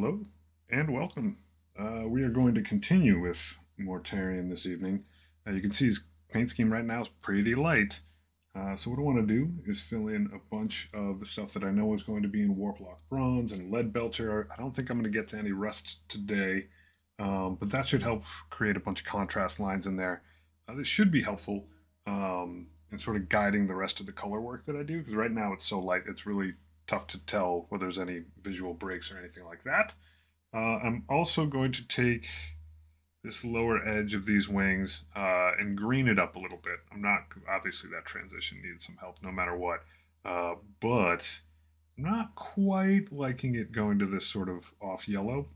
Hello and welcome. Uh, we are going to continue with Mortarion this evening. Uh, you can see his paint scheme right now is pretty light. Uh, so what I want to do is fill in a bunch of the stuff that I know is going to be in Warplock Bronze and Leadbelcher. I don't think I'm going to get to any rust today, um, but that should help create a bunch of contrast lines in there. Uh, this should be helpful um, in sort of guiding the rest of the color work that I do, because right now it's so light, it's really tough to tell whether there's any visual breaks or anything like that. Uh, I'm also going to take this lower edge of these wings uh, and green it up a little bit. I'm not, obviously that transition needs some help no matter what, uh, but I'm not quite liking it going to this sort of off yellow.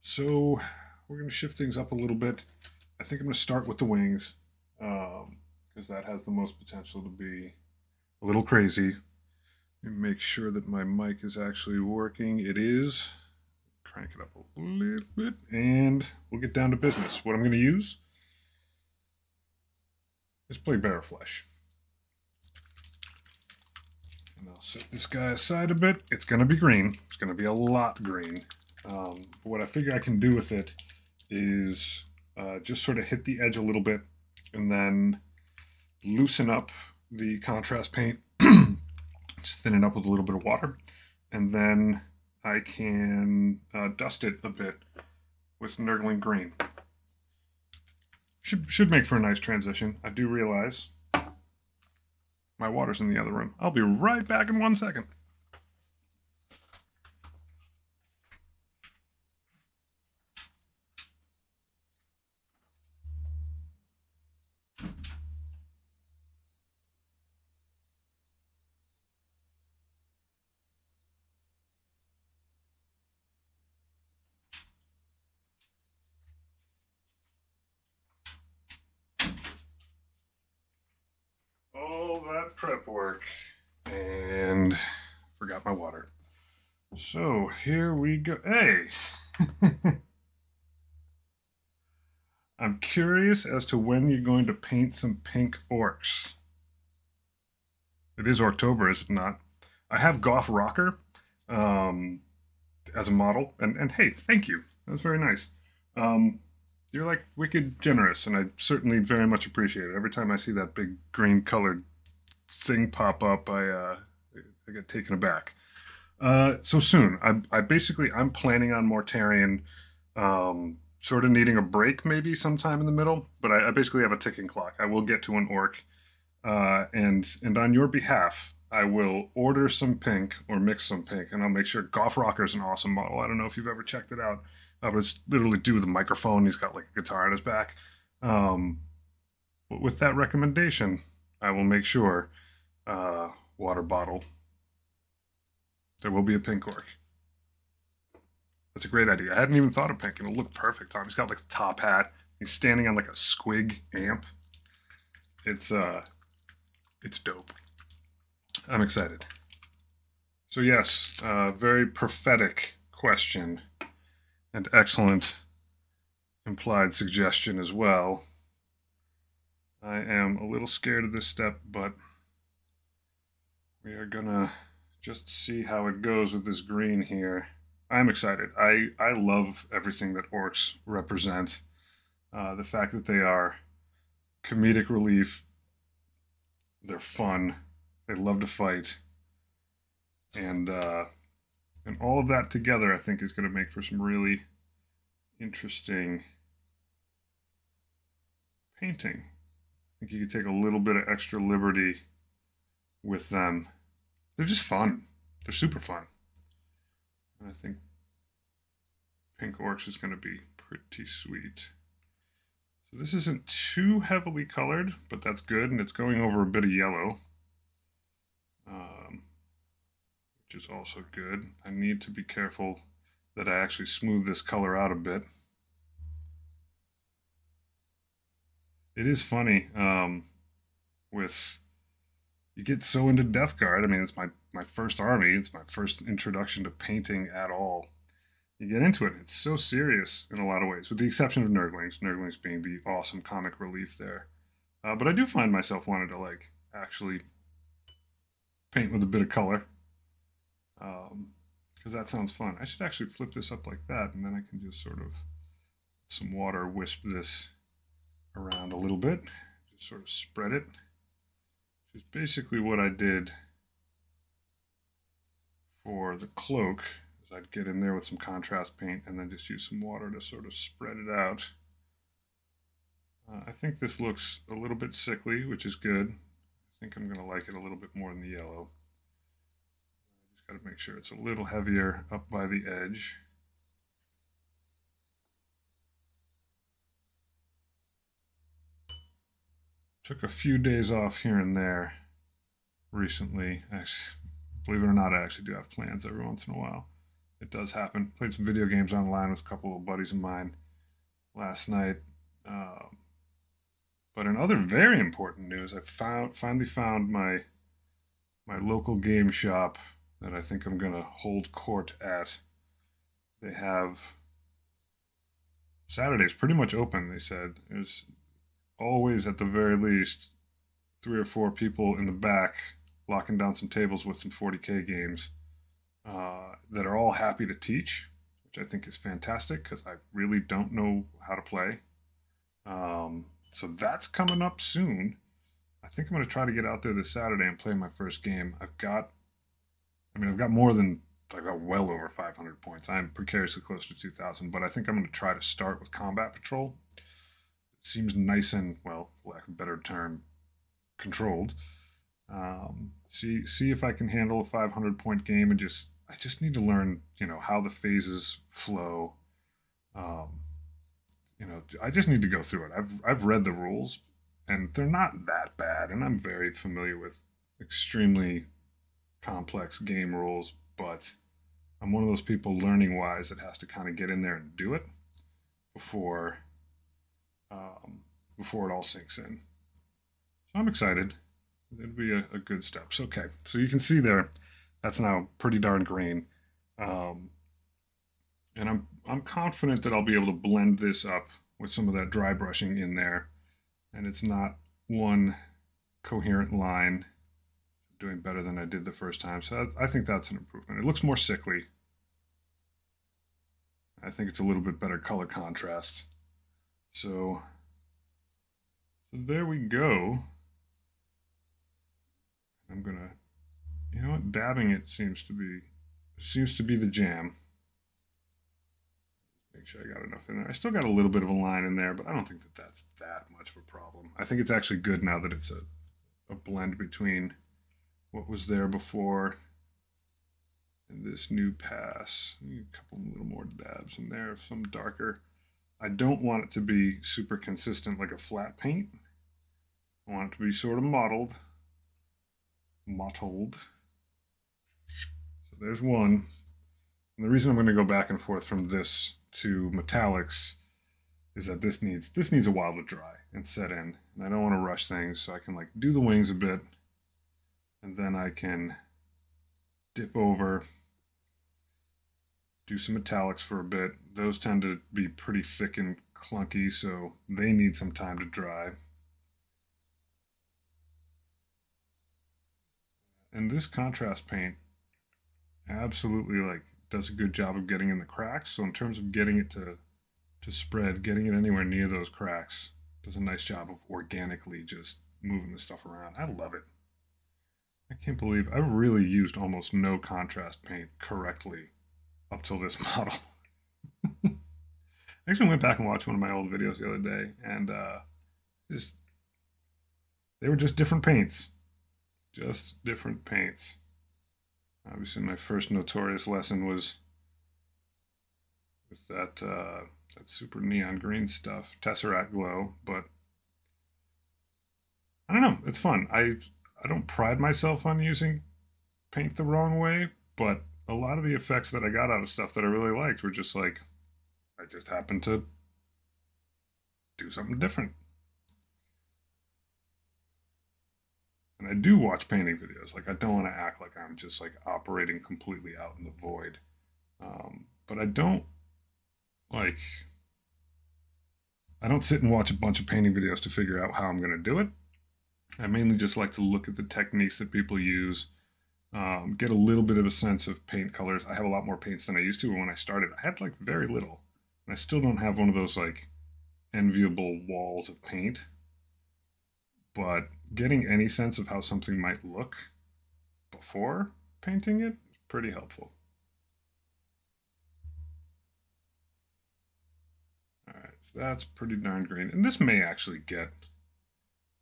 So we're going to shift things up a little bit. I think I'm going to start with the wings because um, that has the most potential to be a little crazy. Make sure that my mic is actually working. It is crank it up a little bit, and we'll get down to business. What I'm going to use is Plaguebearer Flesh. And I'll set this guy aside a bit. It's going to be green. It's going to be a lot green. Um, what I figure I can do with it is uh, just sort of hit the edge a little bit and then loosen up the contrast paint, just thin it up with a little bit of water, and then I can uh, dust it a bit with Nurgling Green. Should, should make for a nice transition. I do realize my water's in the other room. I'll be right back in one second. prep work and forgot my water. So here we go. Hey! I'm curious as to when you're going to paint some pink orcs. It is October, is it not? I have Goff Rocker um, as a model, and, and hey, thank you. That's very nice. Um, you're like wicked generous, and I certainly very much appreciate it. Every time I see that big green colored thing pop up, I uh, I get taken aback. Uh, so soon, I, I basically I'm planning on Mortarion, um, sort of needing a break maybe sometime in the middle, but I, I basically have a ticking clock. I will get to an orc, uh, and and on your behalf, I will order some pink or mix some pink, and I'll make sure Goff Rocker is an awesome model. I don't know if you've ever checked it out. I was literally do with a microphone. He's got like a guitar on his back. Um, with that recommendation, I will make sure uh, water bottle. There will be a pink orc. That's a great idea. I hadn't even thought of pink, and it'll look perfect on. He's got like a top hat. He's standing on like a squig amp. It's uh, it's dope. I'm excited. So yes, uh, very prophetic question, and excellent implied suggestion as well. I am a little scared of this step, but we are gonna just see how it goes with this green here. I'm excited. I, I love everything that orcs represent. Uh, the fact that they are comedic relief, they're fun, they love to fight, and uh, and all of that together, I think, is going to make for some really interesting painting. I think you could take a little bit of extra liberty with them. They're just fun. They're super fun. And I think Pink Orcs is going to be pretty sweet. So this isn't too heavily colored, but that's good, and it's going over a bit of yellow, um, which is also good. I need to be careful that I actually smooth this color out a bit. It is funny um, with you get so into Death Guard. I mean, it's my, my first army. It's my first introduction to painting at all. You get into it. It's so serious in a lot of ways, with the exception of Nurglings. Nurglings being the awesome comic relief there. Uh, but I do find myself wanting to like actually paint with a bit of color. Um, because that sounds fun. I should actually flip this up like that, and then I can just sort of some water wisp this around a little bit. Just sort of spread it. Basically what I did for the cloak. Is I'd get in there with some contrast paint and then just use some water to sort of spread it out. Uh, I think this looks a little bit sickly, which is good. I think I'm going to like it a little bit more than the yellow. I Just got to make sure it's a little heavier up by the edge. Took a few days off here and there recently. Actually, believe it or not, I actually do have plans every once in a while. It does happen. Played some video games online with a couple of buddies of mine last night. Um, but in other very important news, I found finally found my my local game shop that I think I'm gonna hold court at. They have Saturday's pretty much open. They said there's always at the very least three or four people in the back locking down some tables with some 40k games uh, that are all happy to teach, which I think is fantastic because I really don't know how to play. Um, so that's coming up soon. I think I'm going to try to get out there this Saturday and play my first game. I've got, I mean, I've got more than, I've got well over 500 points. I'm precariously close to 2,000, but I think I'm going to try to start with Combat Patrol. Seems nice and, well, lack of better term, controlled. Um, see, see if I can handle a 500 point game and just, I just need to learn, you know, how the phases flow. Um, you know, I just need to go through it. I've I've read the rules, and they're not that bad, and I'm very familiar with extremely complex game rules, but I'm one of those people learning wise that has to kind of get in there and do it before um, before it all sinks in. So I'm excited. It'd be a, a good step. So, okay, so you can see there, that's now pretty darn green. Um, and I'm I'm confident that I'll be able to blend this up with some of that dry brushing in there. And it's not one coherent line doing better than I did the first time. So I think that's an improvement. It looks more sickly. I think it's a little bit better color contrast. So, so there we go. I'm gonna, you know what, dabbing it seems to be, seems to be the jam. Make sure I got enough in there. I still got a little bit of a line in there, but I don't think that that's that much of a problem. I think it's actually good now that it's a, a blend between what was there before and this new pass. A couple little more dabs in there, some darker. I don't want it to be super consistent like a flat paint. I want it to be sort of mottled. Mottled. So there's one. And the reason I'm going to go back and forth from this to metallics is that this needs this needs a while to dry and set in. And I don't want to rush things, so I can like do the wings a bit, and then I can dip over, do some metallics for a bit. Those tend to be pretty thick and clunky, so they need some time to dry. And this contrast paint absolutely like does a good job of getting in the cracks. So in terms of getting it to to spread, getting it anywhere near those cracks, does a nice job of organically just moving the stuff around. I love it. I can't believe I've really used almost no contrast paint correctly up till this model. I actually went back and watched one of my old videos the other day, and uh, just they were just different paints, just different paints. Obviously, my first notorious lesson was with that uh, that super neon green stuff, Tesseract Glow. But I don't know, it's fun. I I don't pride myself on using paint the wrong way, but a lot of the effects that I got out of stuff that I really liked were just like I just happened to do something different. and I do watch painting videos. Like I don't want to act like I'm just like operating completely out in the void. Um, but I don't like I don't sit and watch a bunch of painting videos to figure out how I'm going to do it. I mainly just like to look at the techniques that people use um, get a little bit of a sense of paint colors. I have a lot more paints than I used to. When I started, I had like very little. I still don't have one of those like enviable walls of paint. But getting any sense of how something might look before painting it is pretty helpful. All right, so that's pretty darn green. And this may actually get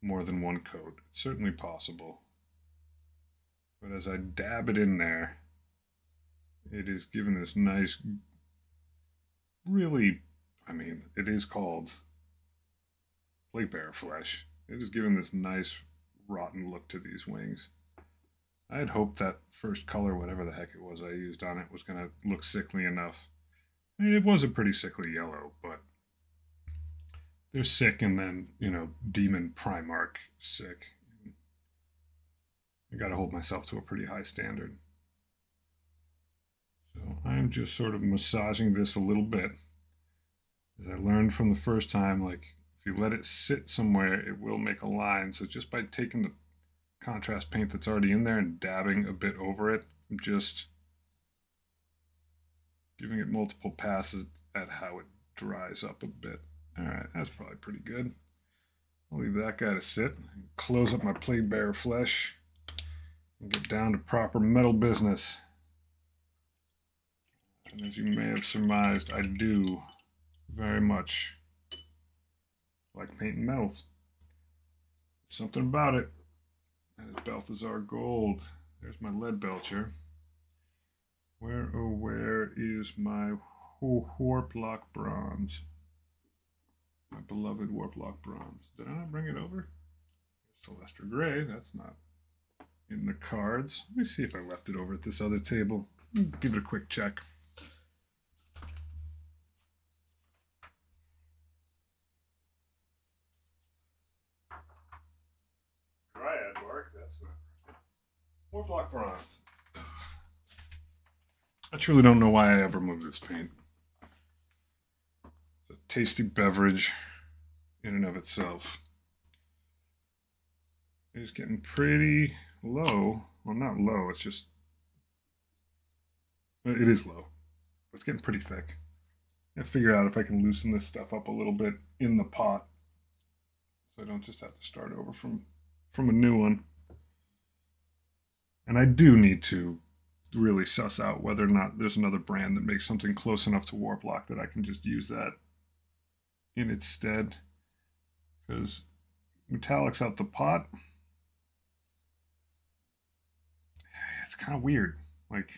more than one coat. It's certainly possible. But as I dab it in there, it is giving this nice, really, I mean, it is called Plaguebearer Flesh. It is giving this nice rotten look to these wings. I had hoped that first color, whatever the heck it was I used on it, was going to look sickly enough. I mean, it was a pretty sickly yellow, but they're sick and then, you know, Demon Primarch sick. I got to hold myself to a pretty high standard. So I'm just sort of massaging this a little bit. As I learned from the first time, like if you let it sit somewhere, it will make a line. So just by taking the contrast paint that's already in there and dabbing a bit over it, I'm just giving it multiple passes at how it dries up a bit. All right, that's probably pretty good. I'll leave that guy to sit. Close up my Plaguebearer Flesh and get down to proper metal business. And as you may have surmised, I do very much like painting metals. Something about it. That is Balthazar Gold. There's my Leadbelcher. Where, oh, where is my Warplock Bronze? My beloved Warplock Bronze. Did I not bring it over? Celestra Grey, that's not in the cards. Let me see if I left it over at this other table. Give it a quick check. Dryad bark, that's not Warplock Bronze. I truly don't know why I ever moved this paint. It's a tasty beverage in and of itself. It's getting pretty low. Well, not low, it's just. It is low. It's getting pretty thick. I figure out if I can loosen this stuff up a little bit in the pot. So I don't just have to start over from, from a new one. And I do need to really suss out whether or not there's another brand that makes something close enough to Warplock that I can just use that in its stead. Because metallics out the pot. It's kind of weird. Like,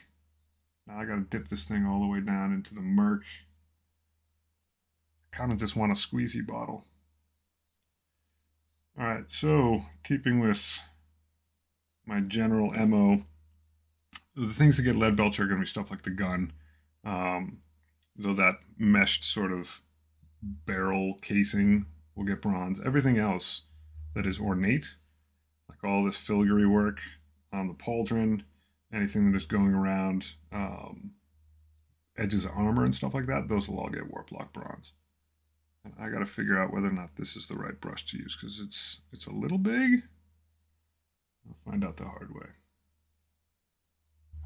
now I gotta dip this thing all the way down into the murk. I kind of just want a squeezy bottle. Alright, so keeping with my general MO, the things that get Leadbelcher are going to be stuff like the gun, um, though that meshed sort of barrel casing will get bronze. Everything else that is ornate, like all this filigree work on the pauldron, anything that is going around um, edges of armor and stuff like that, those will all get Warplock Bronze. And I got to figure out whether or not this is the right brush to use because it's it's a little big. I'll find out the hard way.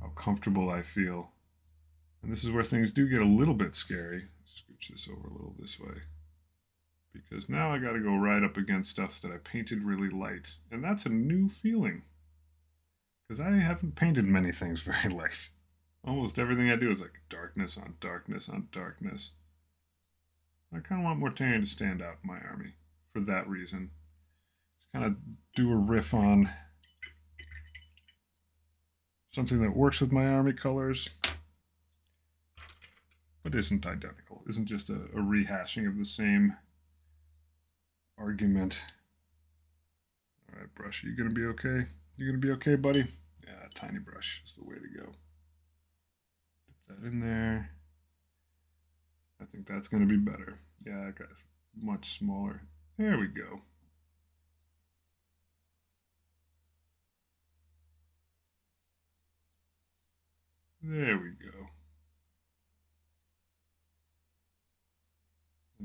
How comfortable I feel. And this is where things do get a little bit scary. Scooch this over a little this way. Because now I got to go right up against stuff that I painted really light. And that's a new feeling. Because I haven't painted many things very light. Almost everything I do is like darkness on darkness on darkness. I kind of want Mortarion to stand out in my army for that reason. Just kind of do a riff on something that works with my army colors, but isn't identical, isn't just a, a rehashing of the same argument. All right, Brush, are you to be okay? You're to be okay, buddy? Yeah, tiny brush is the way to go. Put that in there. I think that's to be better. Yeah, that guy's much smaller. There we go. There we go.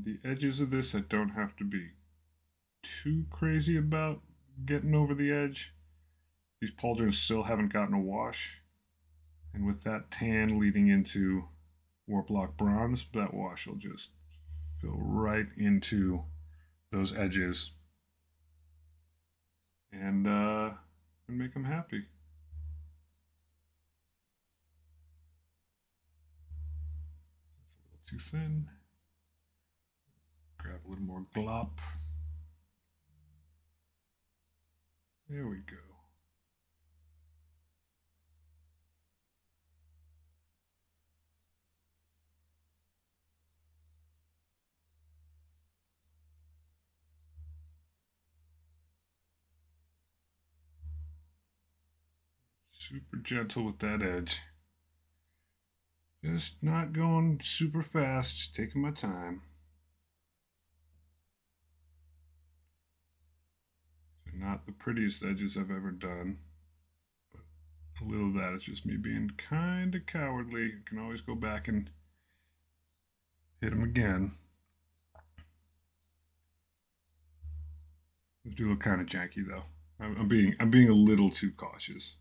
the edges of this I don't have to be too crazy about getting over the edge. these pauldrons still haven't gotten a wash. And with that tan leading into Warplock Bronze, that wash will just fill right into those edges and, uh, and make them happy. Too thin. Grab a little more glop. There we go. Super gentle with that edge. Just not going super fast, just taking my time. not the prettiest edges I've ever done, but a little of that is just me being kind of cowardly. You can always go back and hit them again. These do look kind of janky though. I'm being I'm being a little too cautious.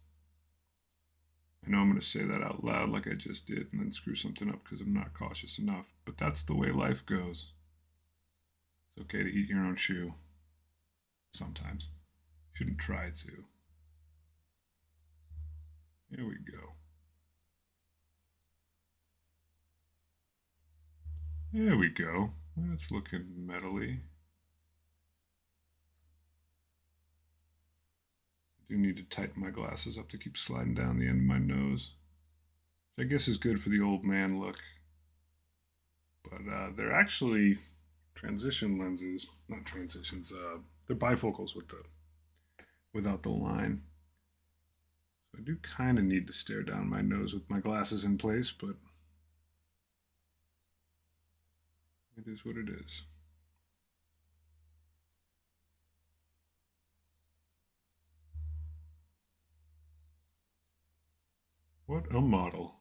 I know I'm going to say that out loud like I just did and then screw something up because I'm not cautious enough, but that's the way life goes. It's okay to eat your own shoe sometimes. Shouldn't try to. There we go. There we go. That's looking metally. Do need to tighten my glasses up to keep sliding down the end of my nose. Which I guess is good for the old man look. But uh, they're actually transition lenses, not transitions, uh, they're bifocals with the without the line. So I do kind of need to stare down my nose with my glasses in place, but it is what it is. What a model.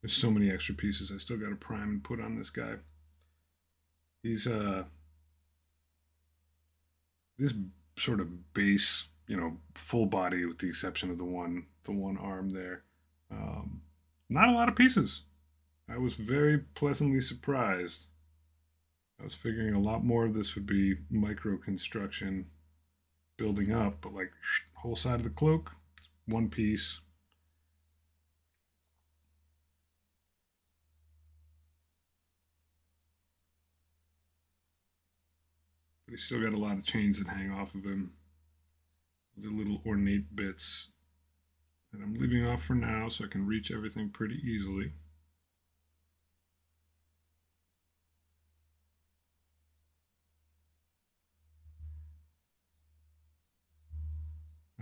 There's so many extra pieces I still got to prime and put on this guy. He's uh this sort of base, you know, full body with the exception of the one the one arm there. Um, not a lot of pieces. I was very pleasantly surprised. I was figuring a lot more of this would be micro construction building up, but like whole side of the cloak, one piece, But he's still got a lot of chains that hang off of him. The little ornate bits that I'm leaving off for now so I can reach everything pretty easily.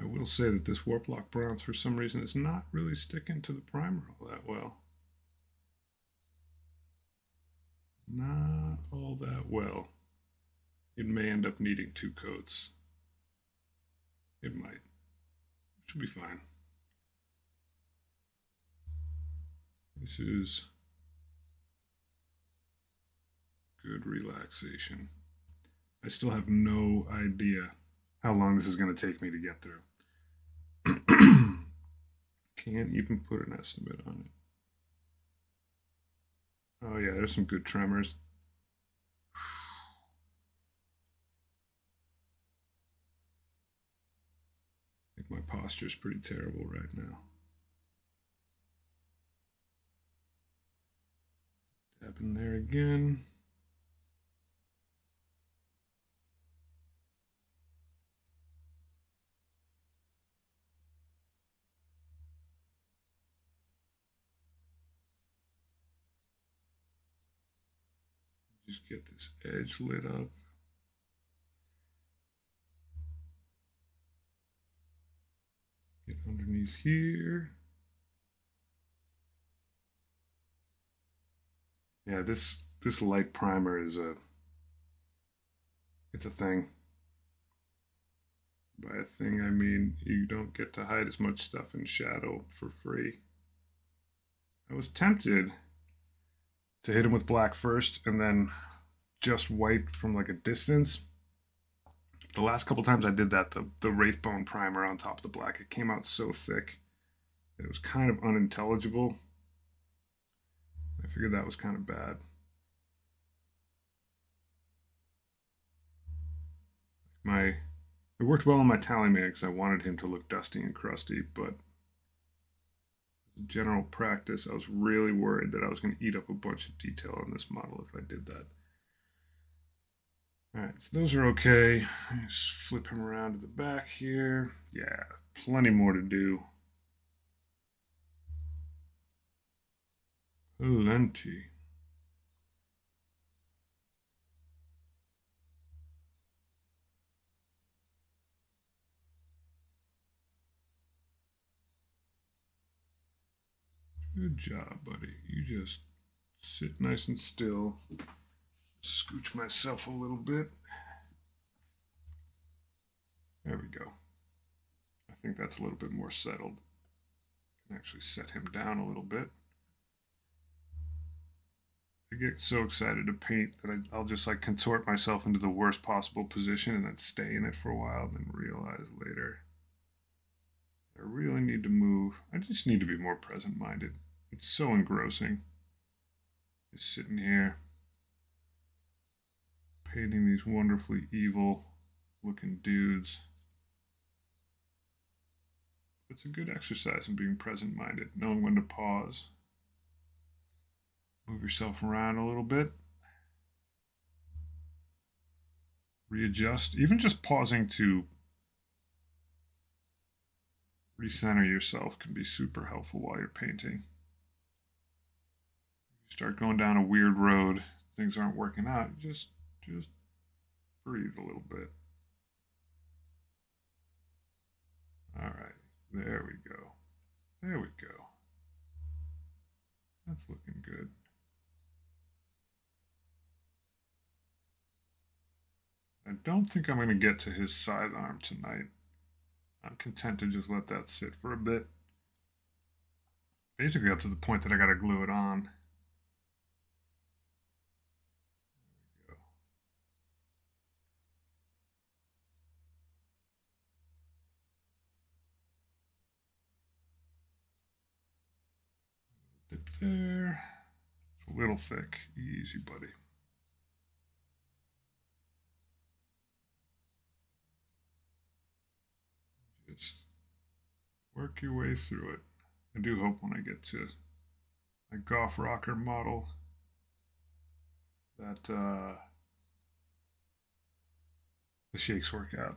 I will say that this Warplock bronze for some reason is not really sticking to the primer all that well. Not all that well. It may end up needing two coats. It might. Should be fine. This is good relaxation. I still have no idea how long this is going to take me to get through. Can't even put an estimate on it. Oh yeah, there's some good tremors. My posture is pretty terrible right now. Tap in there again. Just get this edge lit up. Get underneath here. Yeah, this this light primer is a it's a thing. By a thing I mean you don't get to hide as much stuff in shadow for free. I was tempted to hit him with black first and then just white from like a distance. The last couple times I did that, the, the Wraithbone primer on top of the black, it came out so thick. It was kind of unintelligible. I figured that was kind of bad. My it worked well on my Tallyman because I wanted him to look dusty and crusty, but general practice, I was really worried that I was going to eat up a bunch of detail on this model if I did that. All right, so those are okay. Just flip him around to the back here. Yeah, plenty more to do. Plenty. Good job, buddy. You just sit nice and still. Scooch myself a little bit. There we go. I think that's a little bit more settled. Can actually set him down a little bit. I get so excited to paint that I, will just like contort myself into the worst possible position and then stay in it for a while, then realize later I really need to move. I just need to be more present minded. It's so engrossing. Just sitting here, painting these wonderfully evil looking dudes. It's a good exercise in being present minded, knowing when to pause. Move yourself around a little bit. Readjust. Even just pausing to recenter yourself can be super helpful while you're painting start going down a weird road, things aren't working out, just just breathe a little bit. All right, there we go. There we go. That's looking good. I don't think I'm going to get to his side arm tonight. I'm content to just let that sit for a bit. Basically up to the point that I got to glue it on. there. It's a little thick. Easy, buddy. Just work your way through it. I do hope when I get to my Goff Rocker model that uh, the shakes work out.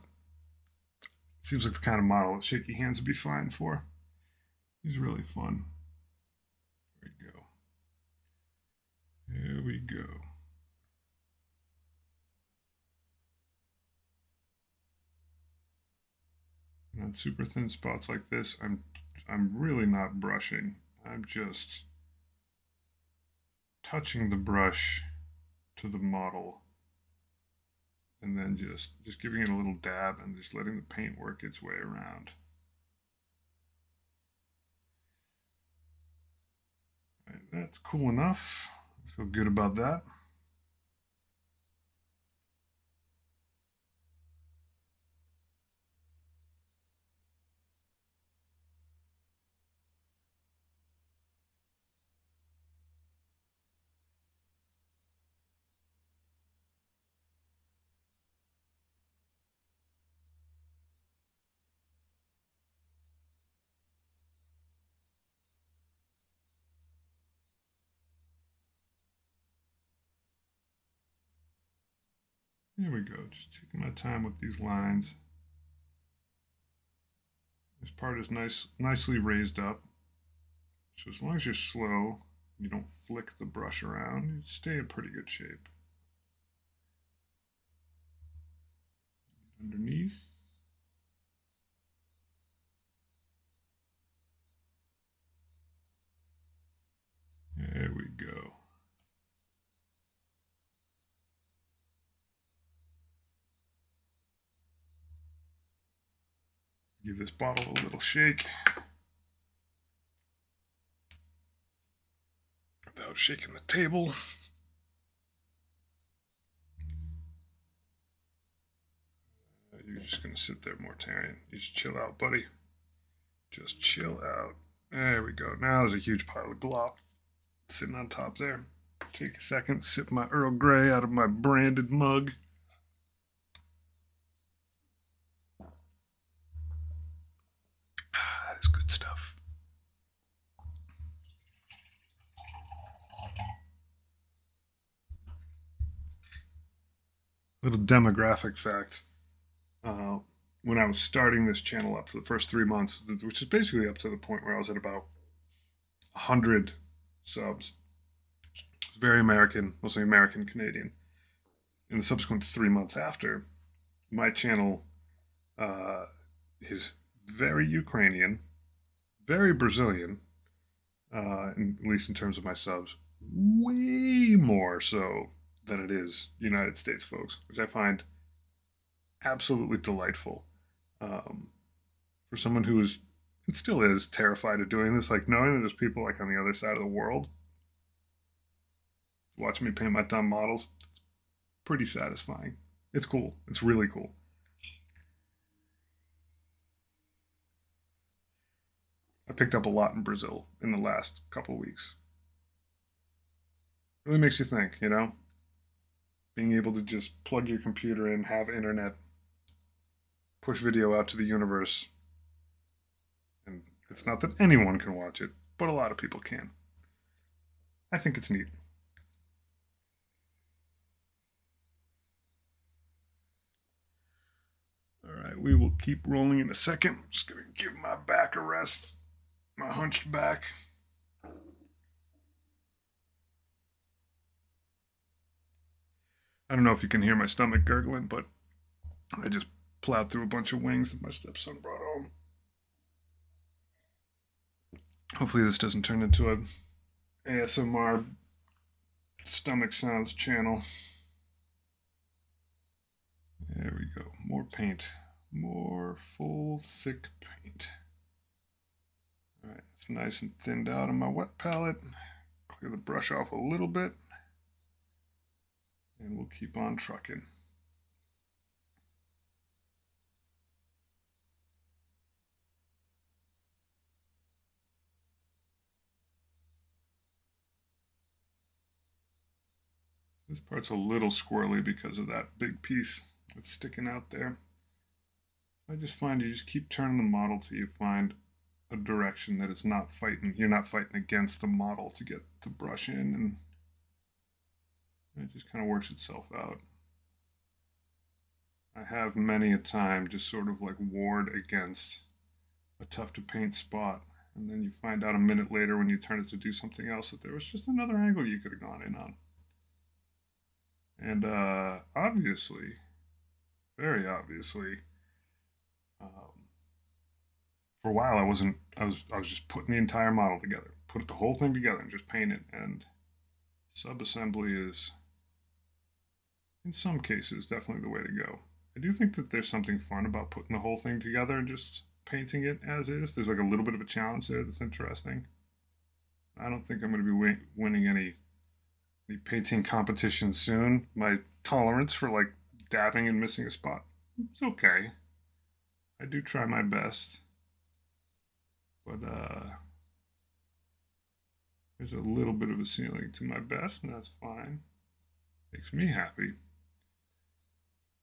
Seems like the kind of model that shaky hands would be fine for. He's really fun. There we go. And on super thin spots like this, I'm I'm really not brushing. I'm just touching the brush to the model and then just just giving it a little dab and just letting the paint work its way around. That's cool enough. Feel good about that. There we go, just taking my time with these lines. This part is nice, nicely raised up. So as long as you're slow, you don't flick the brush around, you stay in pretty good shape. Underneath. There we go. Give this bottle a little shake. Without shaking the table. You're just gonna sit there, Mortarion. You just chill out, buddy. Just chill out. There we go. Now there's a huge pile of glop sitting on top there. Take a second, sip my Earl Grey out of my branded mug. That's good stuff. Little demographic fact. Uh, when I was starting this channel up for the first three months, which is basically up to the point where I was at about 100 subs. It's very American, mostly American Canadian. In the subsequent three months after, my channel uh, is very Ukrainian, very Brazilian, uh, in, at least in terms of my subs, way more so than it is United States folks, which I find absolutely delightful. Um, for someone who is and still is terrified of doing this, like knowing that there's people like on the other side of the world watching me paint my dumb models, it's pretty satisfying. It's cool. It's really cool. I picked up a lot in Brazil in the last couple weeks. Really makes you think, you know? Being able to just plug your computer in, have internet, push video out to the universe. And it's not that anyone can watch it, but a lot of people can. I think it's neat. All right, we will keep rolling in a second. Just gonna give my back a rest, my hunched back. I don't know if you can hear my stomach gurgling, but I just plowed through a bunch of wings that my stepson brought home. Hopefully, this doesn't turn into a ASMR stomach sounds channel. There we go. More paint. More full, thick paint. All right, it's nice and thinned out on my wet palette. Clear the brush off a little bit. And we'll keep on trucking. This part's a little squirrely because of that big piece that's sticking out there. I just find you just keep turning the model till you find a direction that it's not fighting. You're not fighting against the model to get the brush in, and it just kind of works itself out. I have many a time just sort of like warred against a tough to paint spot, and then you find out a minute later when you turn it to do something else that there was just another angle you could have gone in on. And uh, obviously, very obviously, um, for a while I wasn't. I was. I was just putting the entire model together, put the whole thing together, and just paint it. And subassembly is, in some cases, definitely the way to go. I do think that there's something fun about putting the whole thing together and just painting it as is. There's like a little bit of a challenge there that's interesting. I don't think I'm going to be winning any the painting competition soon. My tolerance for like dabbing and missing a spot, it's okay. I do try my best. But uh there's a little bit of a ceiling to my best, and that's fine. Makes me happy.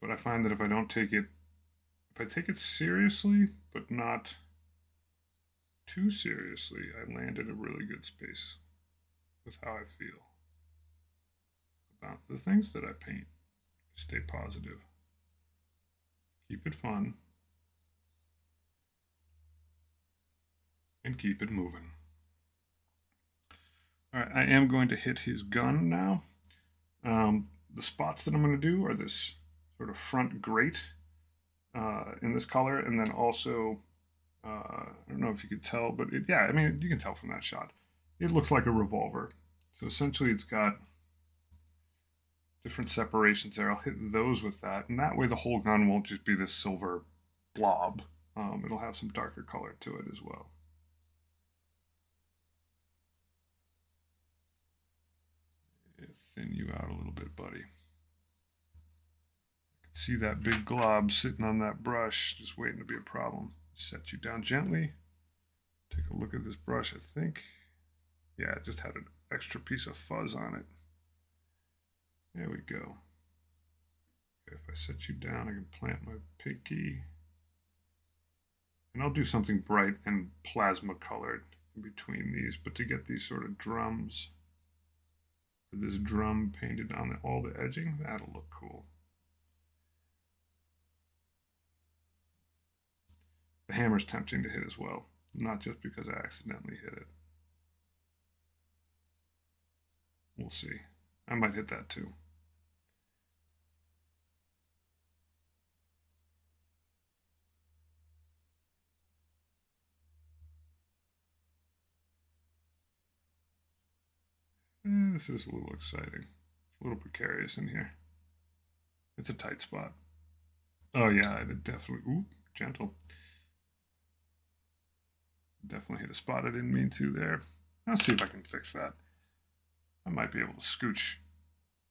But I find that if I don't take it if I take it seriously, but not too seriously, I land in a really good space with how I feel about the things that I paint. Stay positive. Keep it fun. And keep it moving. All right, I am going to hit his gun now. Um, the spots that I'm going to do are this sort of front grate uh, in this color, and then also, uh, I don't know if you could tell, but it, yeah, I mean, you can tell from that shot. It looks like a revolver. So essentially it's got different separations there. I'll hit those with that, and that way the whole gun won't just be this silver blob. Um, it'll have some darker color to it as well. Thin you out a little bit, buddy. See that big glob sitting on that brush, just waiting to be a problem. Set you down gently. Take a look at this brush. I think, yeah, it just had an extra piece of fuzz on it. There we go. If I set you down, I can plant my pinky. And I'll do something bright and plasma colored in between these, but to get these sort of drums, this drum painted on all the edging, that'll look cool. The hammer's tempting to hit as well, not just because I accidentally hit it. We'll see. I might hit that too. Eh, this is a little exciting. a little precarious in here. It's a tight spot. Oh yeah, I definitely, ooh, gentle. Definitely hit a spot I didn't mean to there. I'll see if I can fix that. I might be able to scooch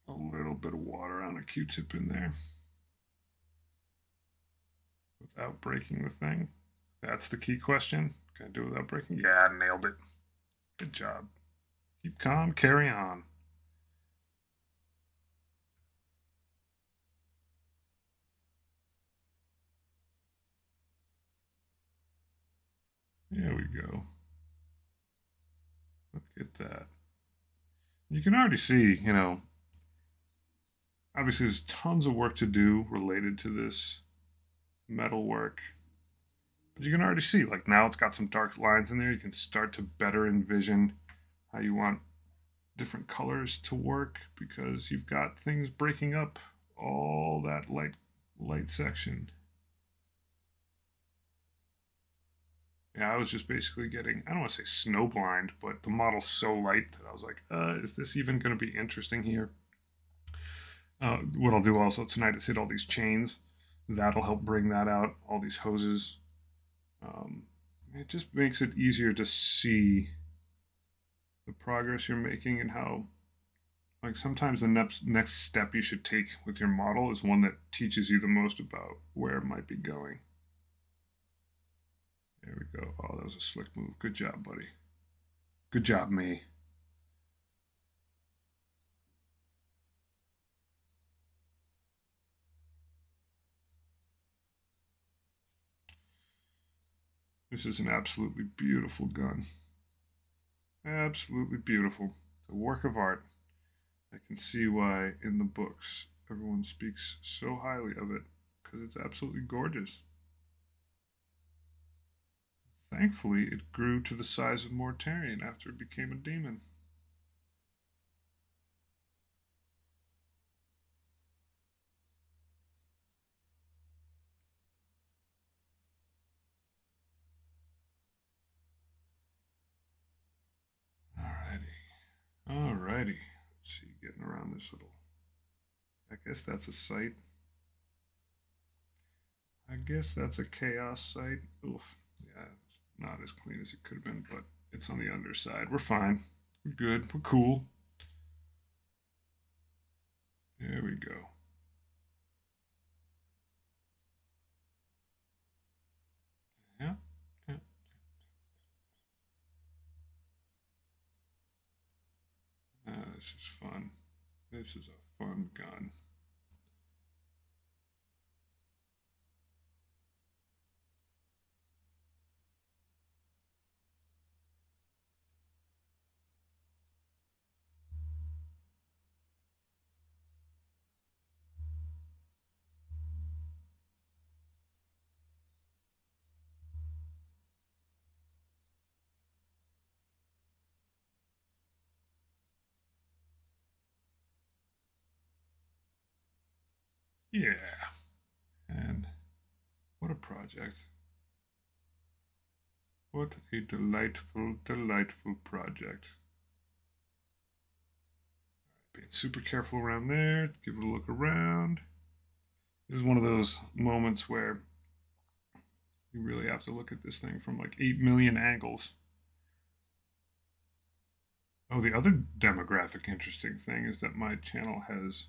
a little bit of water on a Q-tip in there without breaking the thing. That's the key question. Can I do it without breaking? Yeah, nailed it. Good job. Keep calm, carry on. There we go. Look at that. You can already see, you know, obviously there's tons of work to do related to this metal work. But you can already see, like now it's got some dark lines in there. You can start to better envision how you want different colors to work because you've got things breaking up all that light light section. Yeah, I was just basically getting, I don't want to say snowblind, but the model's so light that I was like, uh, is this even going to be interesting here? Uh, what I'll do also tonight is hit all these chains. That'll help bring that out, all these hoses. Um, it just makes it easier to see the progress you're making and how like sometimes the next next step you should take with your model is one that teaches you the most about where it might be going. There we go. Oh, that was a slick move. Good job, buddy. Good job, me. This is an absolutely beautiful gun. Absolutely beautiful. It's a work of art. I can see why in the books everyone speaks so highly of it because it's absolutely gorgeous. Thankfully, it grew to the size of Mortarion after it became a demon. Alrighty. Let's see, getting around this little. I guess that's a sight. I guess that's a chaos sight. Oof. Yeah, it's not as clean as it could have been, but it's on the underside. We're fine. We're good. We're cool. There we go. Yeah. This is fun. This is a fun gun. Yeah. And what a project. What a delightful, delightful project. Being super careful around there, give it a look around. This is one of those moments where you really have to look at this thing from like 8 million angles. Oh, the other demographic interesting thing is that my channel has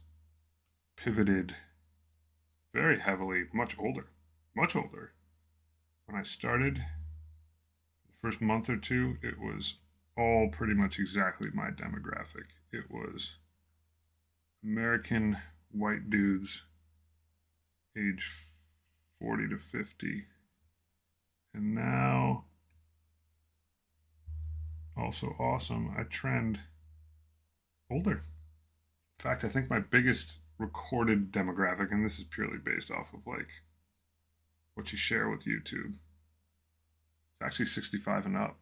pivoted very heavily, much older, much older. When I started, the first month or two, it was all pretty much exactly my demographic. It was American white dudes, age 40 to 50. And now, also awesome, I trend older. In fact, I think my biggest recorded demographic, and this is purely based off of like what you share with YouTube, it's actually 65 and up.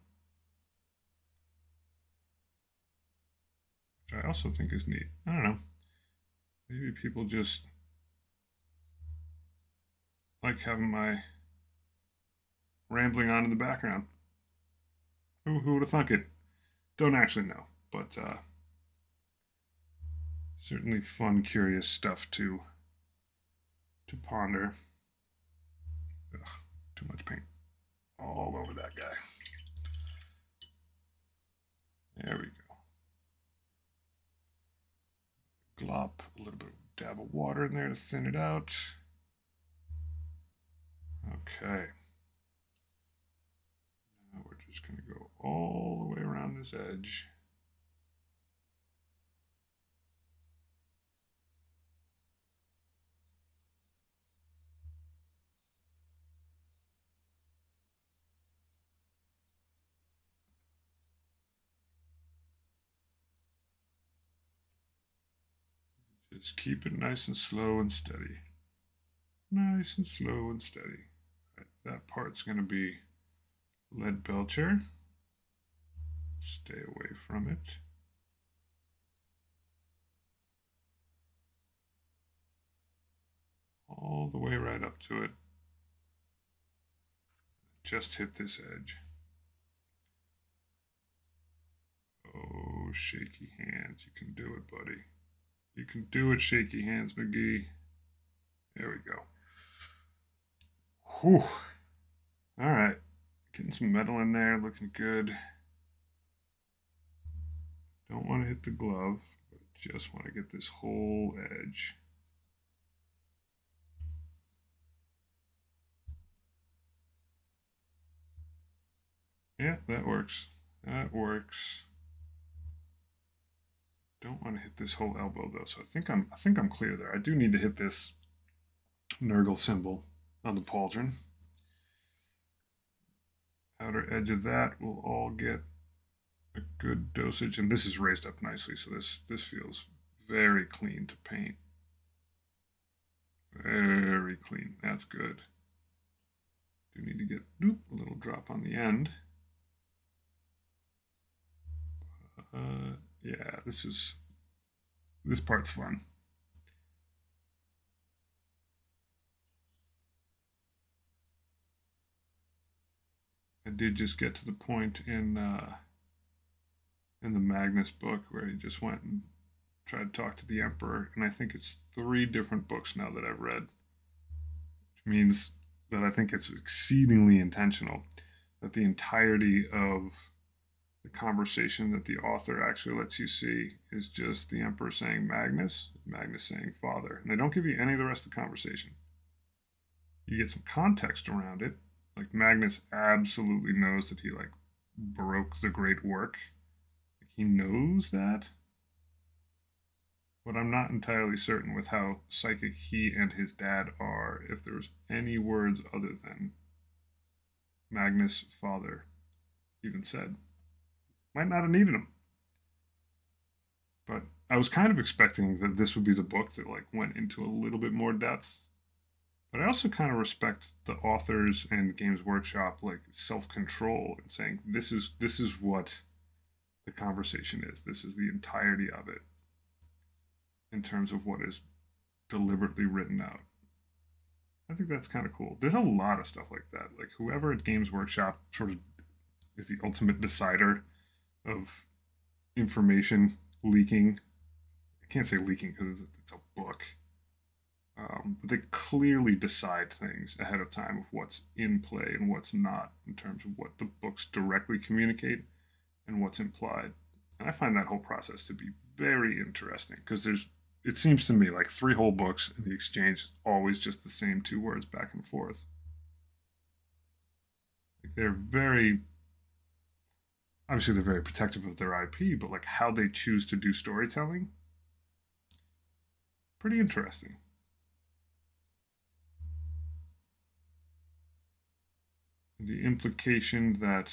Which I also think is neat. I don't know. Maybe people just like having my rambling on in the background. Who, who would have thunk it? Don't actually know, but uh, certainly fun, curious stuff to to ponder. Ugh, too much paint all over that guy. There we go. Glop a little bit of dab of water in there to thin it out. Okay. Now we're just going to go all the way around this edge. Just keep it nice and slow and steady. Nice and slow and steady. Right, that part's going to be Leadbelcher. Stay away from it. All the way right up to it. Just hit this edge. Oh, shaky hands. You can do it, buddy. You can do it, shaky hands, McGee. There we go. Whew. All right. Getting some metal in there, looking good. Don't want to hit the glove, but just want to get this whole edge. Yeah, that works. That works. Don't want to hit this whole elbow though, so I think I'm I think I'm clear there. I do need to hit this Nurgle symbol on the pauldron. Outer edge of that will all get a good dosage, and this is raised up nicely, so this this feels very clean to paint. Very clean. That's good. Do need to get a little drop on the end. Uh, yeah, this is this part's fun. I did just get to the point in uh, in the Magnus book where he just went and tried to talk to the Emperor, and I think it's three different books now that I've read, which means that I think it's exceedingly intentional that the entirety of the conversation that the author actually lets you see is just the Emperor saying Magnus, Magnus saying Father, and they don't give you any of the rest of the conversation. You get some context around it, like Magnus absolutely knows that he like broke the great work. He knows that. But I'm not entirely certain with how psychic he and his dad are if there's any words other than Magnus' father even said. Might not have needed them. But I was kind of expecting that this would be the book that like went into a little bit more depth but I also kind of respect the authors and Games Workshop like self-control and saying this is this is what the conversation is. This is the entirety of it in terms of what is deliberately written out. I think that's kind of cool. There's a lot of stuff like that. Like whoever at Games Workshop sort of is the ultimate decider of information leaking. I can't say leaking because it's, a book um, but they clearly decide things ahead of time of what's in play and what's not in terms of what the books directly communicate and what's implied. And I find that whole process to be very interesting because there's it seems to me like three whole books and the exchange is always just the same two words back and forth. Like they're very obviously they're very protective of their IP, but like how they choose to do storytelling, pretty interesting. The implication that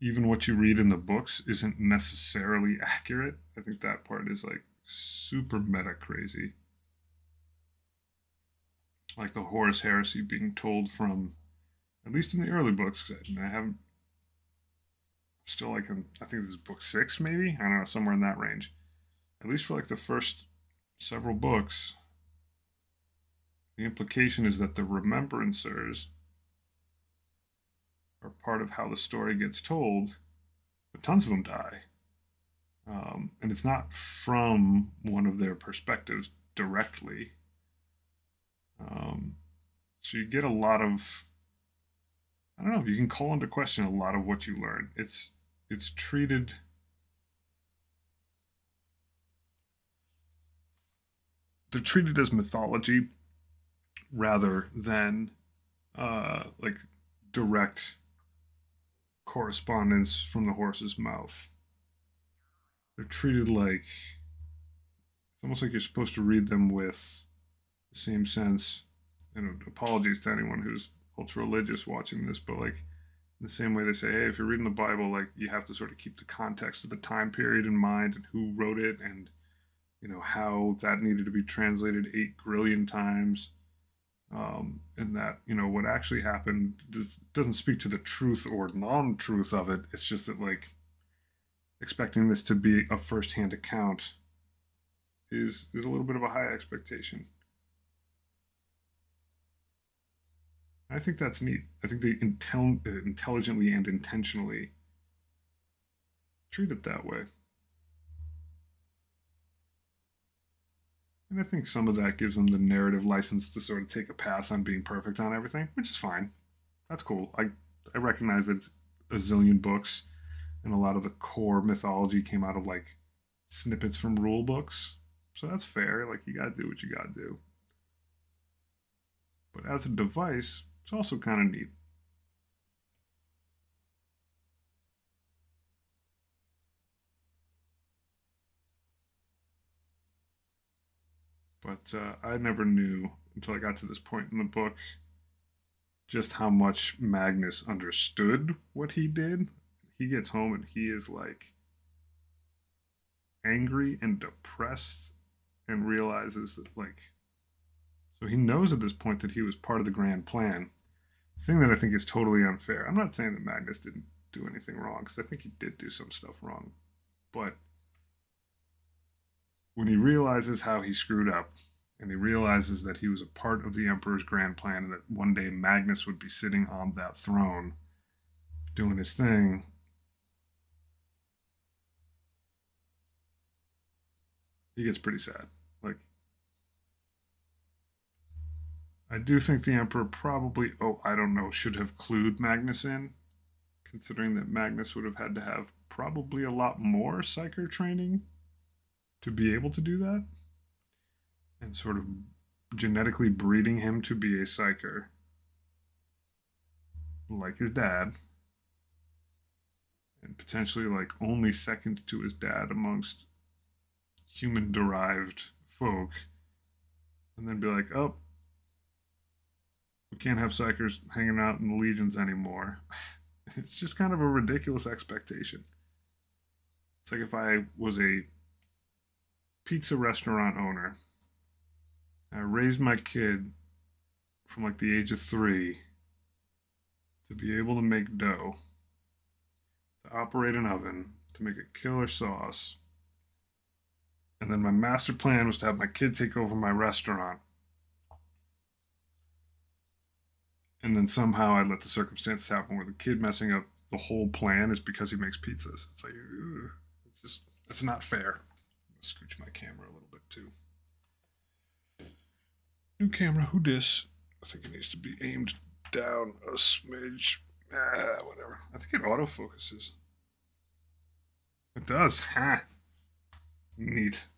even what you read in the books isn't necessarily accurate. I think that part is like super meta crazy. Like the Horus Heresy being told from, at least in the early books, I haven't, still like, in, I think this is book six maybe? I don't know, somewhere in that range. At least for like the first several books, the implication is that the remembrancers are part of how the story gets told, but tons of them die. Um, and it's not from one of their perspectives directly. Um, so you get a lot of, I don't know, you can call into question a lot of what you learn. It's it's treated. They're treated as mythology rather than uh, like direct correspondence from the horse's mouth. They're treated like it's almost like you're supposed to read them with the same sense. And apologies to anyone who's ultra religious watching this, but like the same way they say, hey, if you're reading the Bible, like you have to sort of keep the context of the time period in mind and who wrote it and you know how that needed to be translated eight grillion times. Um, and that you know what actually happened doesn't speak to the truth or non-truth of it. It's just that like expecting this to be a first-hand account is is a little bit of a high expectation i think that's neat i think they intel- uh, intelligently and intentionally treat it that way And I think some of that gives them the narrative license to sort of take a pass on being perfect on everything, which is fine. That's cool. I I recognize that it's a zillion books, and a lot of the core mythology came out of like snippets from rule books. So that's fair. Like you gotta do what you gotta do. But as a device, it's also kind of neat. But uh, I never knew until I got to this point in the book just how much Magnus understood what he did. He gets home and he is like angry and depressed and realizes that, like, so he knows at this point that he was part of the grand plan. Thing that I think is totally unfair. I'm not saying that Magnus didn't do anything wrong because I think he did do some stuff wrong. But when he realizes how he screwed up and he realizes that he was a part of the emperor's grand plan and that one day magnus would be sitting on that throne doing his thing he gets pretty sad like i do think the emperor probably oh i don't know should have clued magnus in considering that magnus would have had to have probably a lot more psyker training to be able to do that and sort of genetically breeding him to be a psyker like his dad and potentially like only second to his dad amongst human derived folk and then be like oh we can't have psykers hanging out in the legions anymore it's just kind of a ridiculous expectation it's like if i was a pizza restaurant owner. I raised my kid from like the age of three to be able to make dough, to operate an oven, to make a killer sauce. And then my master plan was to have my kid take over my restaurant. And then somehow I let the circumstances happen where the kid messing up the whole plan is because he makes pizzas. It's like, it's just, it's not fair scooch my camera a little bit too. New camera, who dis? I think it needs to be aimed down a smidge. Ah, whatever. I think it autofocuses. It does. Ha! Neat.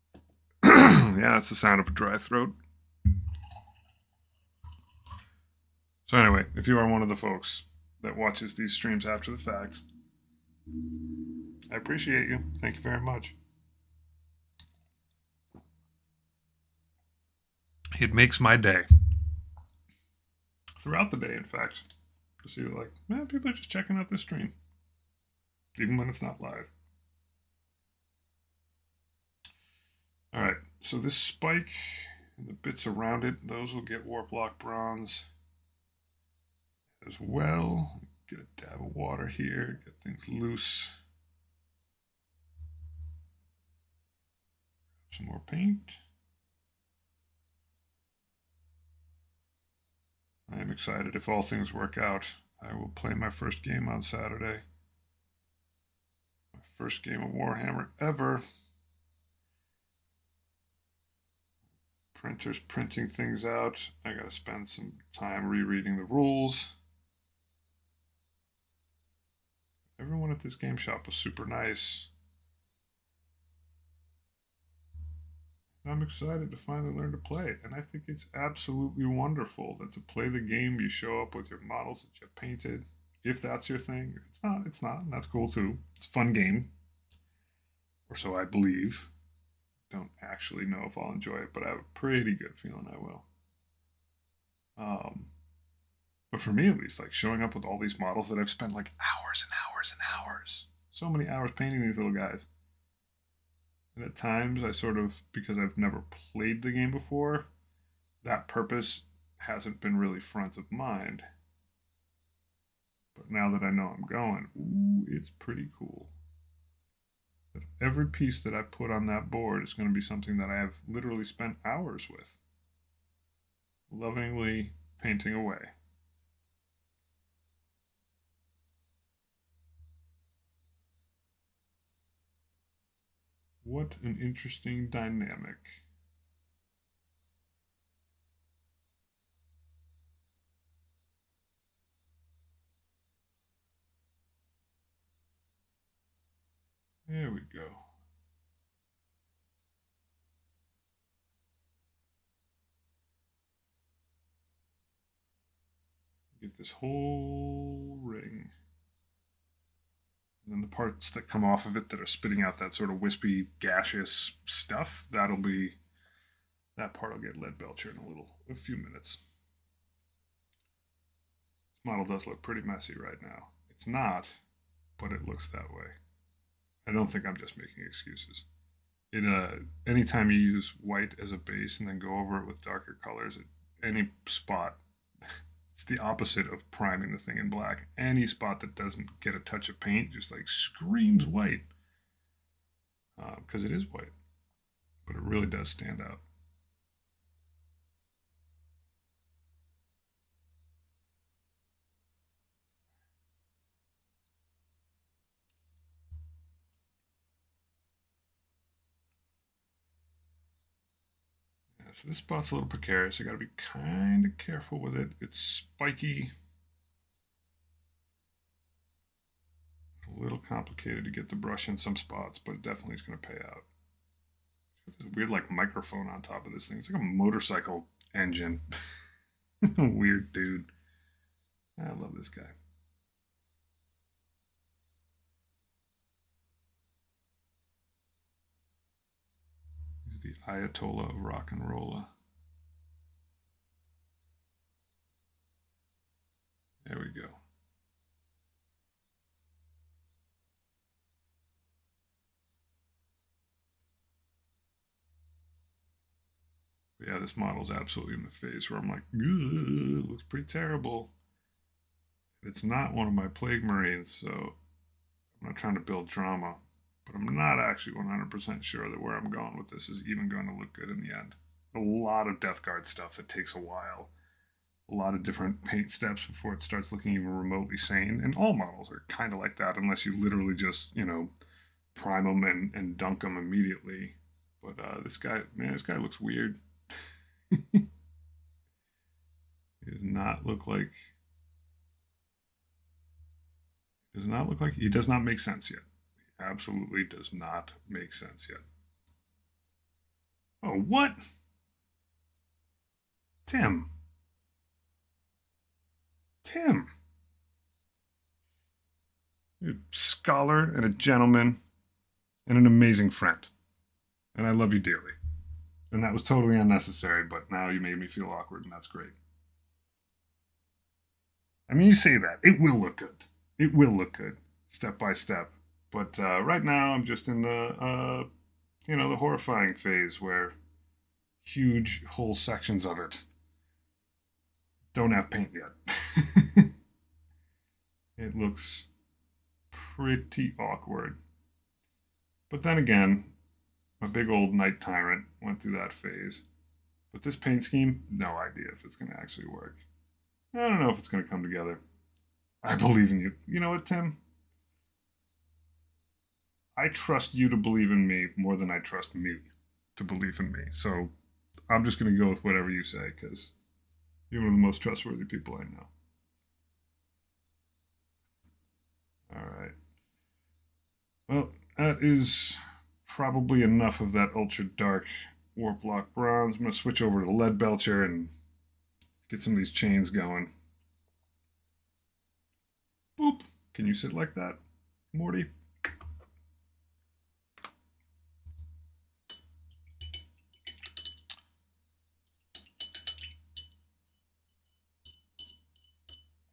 yeah, that's the sound of a dry throat. So anyway, if you are one of the folks that watches these streams after the fact, I appreciate you. Thank you very much. It makes my day. Throughout the day, in fact. To see like, man, people are just checking out this stream. Even when it's not live. Alright, so this spike and the bits around it, those will get Warplock Bronze as well. Get a dab of water here, get things loose. Some more paint. I am excited. If all things work out, I will play my first game on Saturday. My first game of Warhammer ever. Printer's printing things out. I gotta spend some time rereading the rules. Everyone at this game shop was super nice. I'm excited to finally learn to play it. And I think it's absolutely wonderful that to play the game, you show up with your models that you painted. If that's your thing. If it's not, it's not. And that's cool too. It's a fun game. Or so I believe. Don't actually know if I'll enjoy it, but I have a pretty good feeling I will. Um, but for me at least, like showing up with all these models that I've spent like hours and hours and hours, so many hours painting these little guys and at times, I sort of, because I've never played the game before, that purpose hasn't been really front of mind. But now that I know I'm going, ooh, it's pretty cool. That every piece that I put on that board is going to be something that I have literally spent hours with, lovingly painting away. What an interesting dynamic. There we go. Get this whole. And the parts that come off of it that are spitting out that sort of wispy, gaseous stuff, that'll be, that part will get Leadbelcher in a little, a few minutes. This model does look pretty messy right now. It's not, but it looks that way. I don't think I'm just making excuses. It, uh, anytime you use white as a base and then go over it with darker colors at any spot, it's the opposite of priming the thing in black. Any spot that doesn't get a touch of paint just like screams white. Because uh, it is white. But it really does stand out. So this spot's a little precarious. I got to be kind of careful with it. It's spiky. A little complicated to get the brush in some spots, but definitely is going to pay out. Weird like microphone on top of this thing. It's like a motorcycle engine. weird dude. I love this guy. Ayatollah of rock and roll. There we go. Yeah, this model's absolutely in the face where I'm like, it looks pretty terrible. It's not one of my plague marines, so I'm not trying to build drama but I'm not actually 100% sure that where I'm going with this is even going to look good in the end. A lot of Death Guard stuff that takes a while. A lot of different paint steps before it starts looking even remotely sane. And all models are kind of like that, unless you literally just, you know, prime them and, and dunk them immediately. But uh, this guy, man, this guy looks weird. he does not look like. Does not look like he does not make sense yet absolutely does not make sense yet. Oh, what? Tim. Tim. A scholar and a gentleman and an amazing friend. And I love you dearly. And that was totally unnecessary, but now you made me feel awkward, and that's great. I mean, you say that. It will look good. It will look good, step by step. But uh, right now, I'm just in the, uh, you know, the horrifying phase where huge whole sections of it don't have paint yet. it looks pretty awkward. But then again, a big old night tyrant went through that phase. But this paint scheme, no idea if it's going to actually work. I don't know if it's going to come together. I believe in you. You know what, Tim? I trust you to believe in me more than I trust me to believe in me. So I'm just going to go with whatever you say because you're one of the most trustworthy people I know. All right. Well, that is probably enough of that ultra dark Warplock Bronze. I'm going to switch over to Leadbelcher and get some of these chains going. Boop. Can you sit like that, Morty?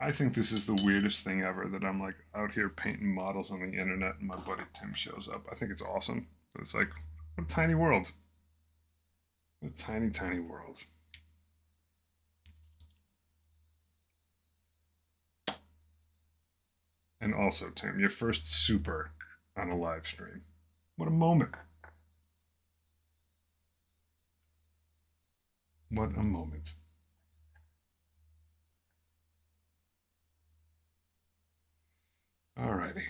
I think this is the weirdest thing ever that I'm like out here painting models on the internet and my buddy Tim shows up. I think it's awesome. It's like, what a tiny world. What a tiny, tiny world. And also, Tim, your first super on a live stream. What a moment. What a moment. Alrighty.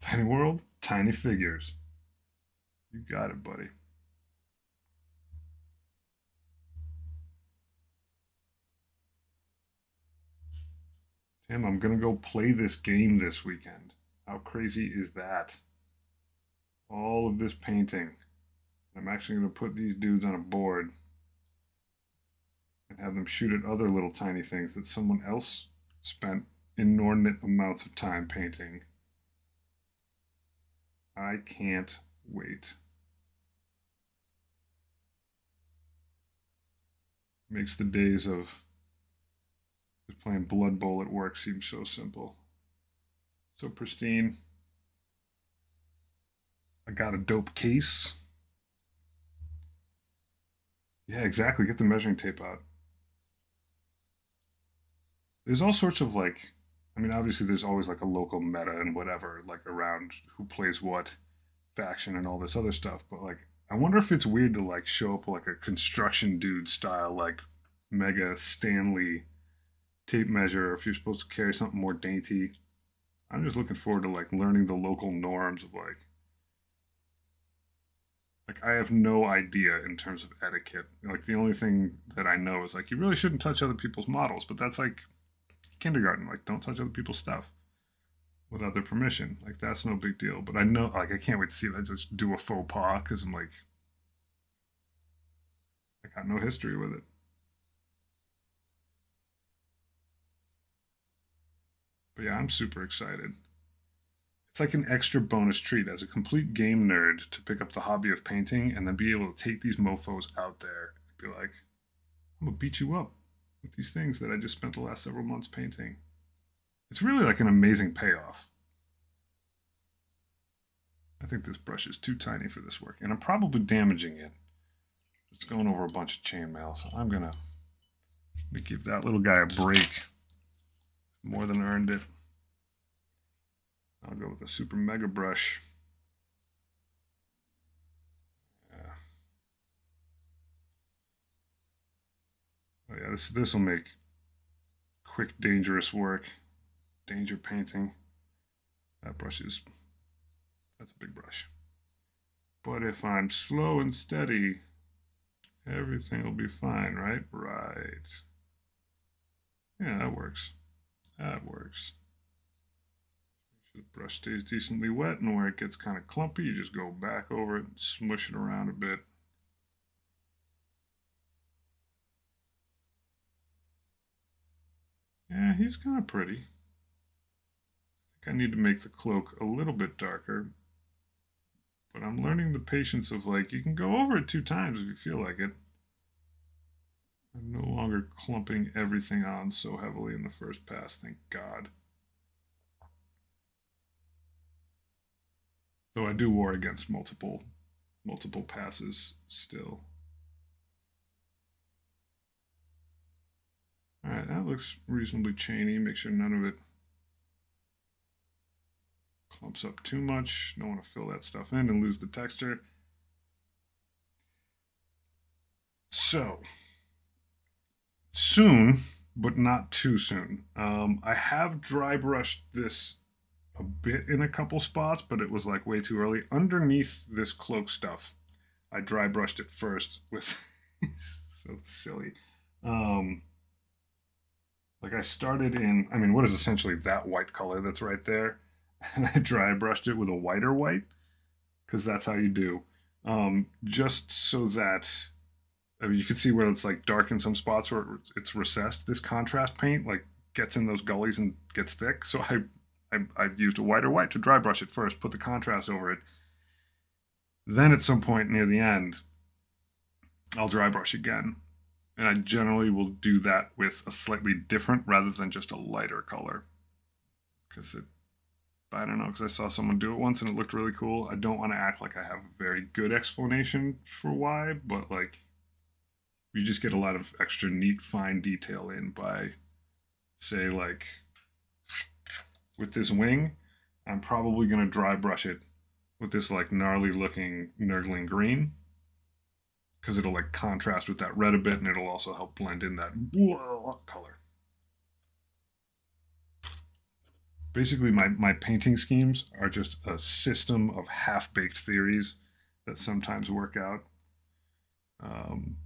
Tiny world, tiny figures. You got it, buddy. Tim, I'm gonna go play this game this weekend. How crazy is that? All of this painting. I'm actually gonna put these dudes on a board and have them shoot at other little tiny things that someone else spent inordinate amounts of time painting. I can't wait. Makes the days of just playing Blood Bowl at work seem so simple. So pristine. I got a dope case. Yeah, exactly. Get the measuring tape out. There's all sorts of like I mean, obviously, there's always like a local meta and whatever, like around who plays what faction and all this other stuff. But like, I wonder if it's weird to like show up like a construction dude style, like mega Stanley tape measure, if you're supposed to carry something more dainty. I'm just looking forward to like learning the local norms of like like I have no idea in terms of etiquette. Like the only thing that I know is like you really shouldn't touch other people's models, but that's like kindergarten. Like, don't touch other people's stuff without their permission. Like, that's no big deal. But I know, like, I can't wait to see that just do a faux pas because I'm like, I got no history with it. But yeah, I'm super excited. It's like an extra bonus treat as a complete game nerd to pick up the hobby of painting and then be able to take these mofos out there and be like, I'm gonna beat you up with these things that I just spent the last several months painting. It's really like an amazing payoff. I think this brush is too tiny for this work, and I'm probably damaging it. It's going over a bunch of chainmail, so I'm gonna, gonna give that little guy a break. More than earned it. I'll go with a super mega brush. Yeah, this this will make quick, dangerous work. Danger painting. That brush is that's a big brush. But if I'm slow and steady, everything will be fine, right? Right. Yeah, that works. That works. Make sure The brush stays decently wet, and where it gets kind of clumpy, you just go back over it and smush it around a bit. Yeah, he's kind of pretty. I think I need to make the cloak a little bit darker. But I'm learning the patience of like, you can go over it two times if you feel like it. I'm no longer clumping everything on so heavily in the first pass, thank God. Though I do war against multiple multiple passes still. Alright, looks reasonably chainy. Make sure none of it clumps up too much. Don't want to fill that stuff in and lose the texture. So, soon, but not too soon. Um, I have dry brushed this a bit in a couple spots, but it was like way too early. Underneath this cloak stuff, I dry brushed it first with so silly. Um, like I started in, I mean, what is essentially that white color that's right there, and I dry brushed it with a whiter white because that's how you do. Um, just so that I mean, you can see where it's like dark in some spots where it's recessed. This contrast paint like gets in those gullies and gets thick. So I, I, I used a whiter white to dry brush it first, put the contrast over it. Then at some point near the end, I'll dry brush again. And I generally will do that with a slightly different rather than just a lighter color. Because it, I don't know, because I saw someone do it once and it looked really cool. I don't want to act like I have a very good explanation for why, but like you just get a lot of extra neat fine detail in by say like with this wing i'm probably going to dry brush it with this like gnarly looking nurgling green because it'll like contrast with that red a bit and it'll also help blend in that color basically my, my painting schemes are just a system of half-baked theories that sometimes work out um,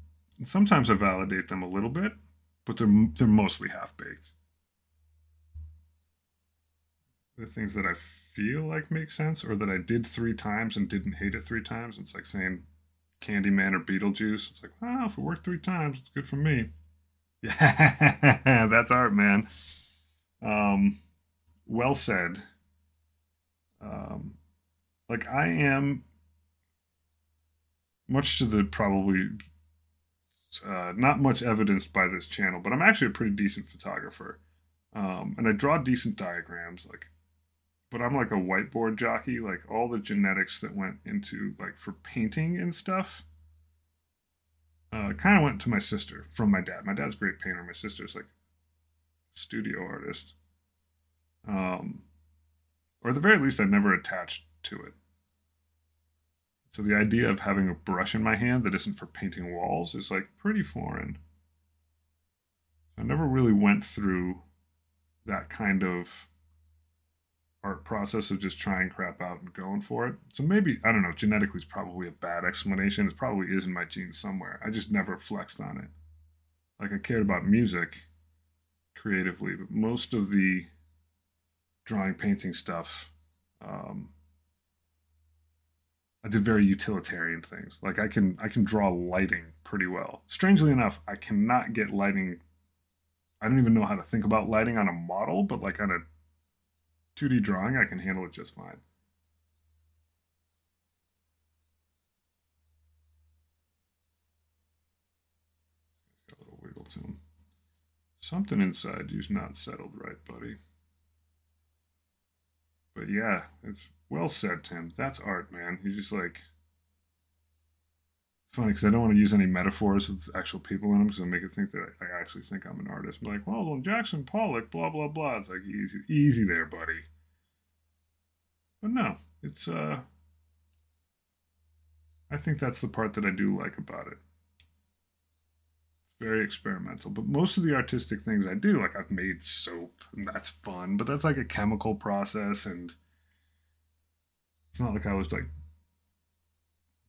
sometimes I validate them a little bit, but they're they're mostly half baked. The things that I feel like make sense, or that I did three times and didn't hate it three times. It's like saying Candyman or Beetlejuice. It's like, wow, if it worked three times, it's good for me. Yeah, that's art, man. Um, well said. Um, like I am, much to the probably uh, not much evidenced by this channel, but I'm actually a pretty decent photographer. Um, and I draw decent diagrams, like, but I'm like a whiteboard jockey. Like all the genetics that went into like for painting and stuff, uh, kind of went to my sister from my dad. My dad's great painter. My sister's like studio artist. Um, or at the very least, I never attached to it. So the idea of having a brush in my hand that isn't for painting walls is like pretty foreign. I never really went through that kind of art process of just trying crap out and going for it. So maybe, I don't know, genetically is probably a bad explanation. It probably is in my genes somewhere. I just never flexed on it. Like I cared about music creatively, but most of the drawing, painting stuff um, I did very utilitarian things. Like I can I can draw lighting pretty well. Strangely enough, I cannot get lighting. I don't even know how to think about lighting on a model, but like on a 2D drawing, I can handle it just fine. Got a little wiggle to him. Something inside you's not settled right, buddy. But yeah, it's well said, Tim. That's art, man. He's just like funny because I don't want to use any metaphors with actual people in them because I make it think that I actually think I'm an artist. I'm like, well, well, Jackson Pollock, blah blah blah. It's like easy, easy there, buddy. But no, it's uh, I think that's the part that I do like about it. Very experimental, but most of the artistic things I do, like I've made soap, and that's fun. But that's like a chemical process and it's not like I was like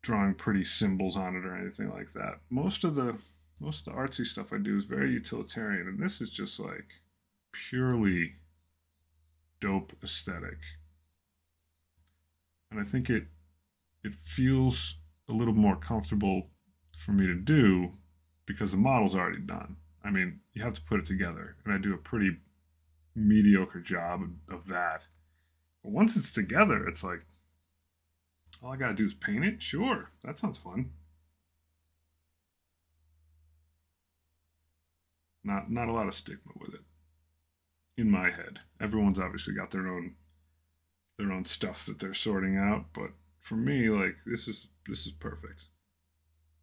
drawing pretty symbols on it or anything like that. Most of the most of the artsy stuff I do is very utilitarian, and this is just like purely dope aesthetic. and I think it it feels a little more comfortable for me to do because the model's already done. I mean, you have to put it together, and I do a pretty mediocre job of that. But once it's together, it's like all I gotta do is paint it. Sure, that sounds fun. Not not a lot of stigma with it in my head. Everyone's obviously got their own their own stuff that they're sorting out, but for me, like this is this is perfect.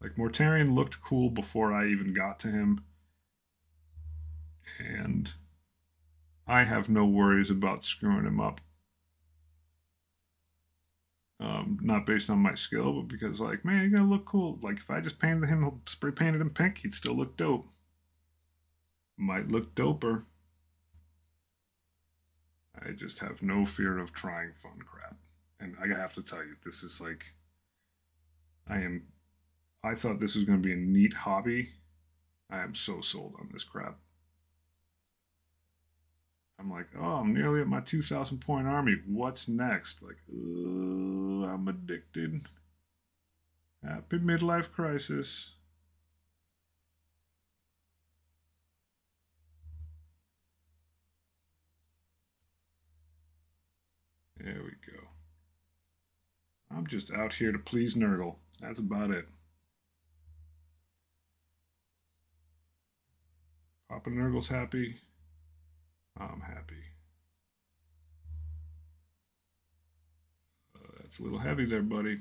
Like Mortarion looked cool before I even got to him. And I have no worries about screwing him up. Um, not based on my skill, but because like, man, you gotta look cool. Like if I just painted him, spray painted him pink, he'd still look dope. Might look doper. I just have no fear of trying fun crap. And I have to tell you, this is like, I am, I thought this was to be a neat hobby. I am so sold on this crap. I'm like, oh, I'm nearly at my 2,000 point army. What's next? Like, uh, I'm addicted. Happy midlife crisis. There we go. I'm just out here to please Nurgle. That's about it. Papa Nurgle's happy. I'm happy. Uh, that's a little heavy there, buddy.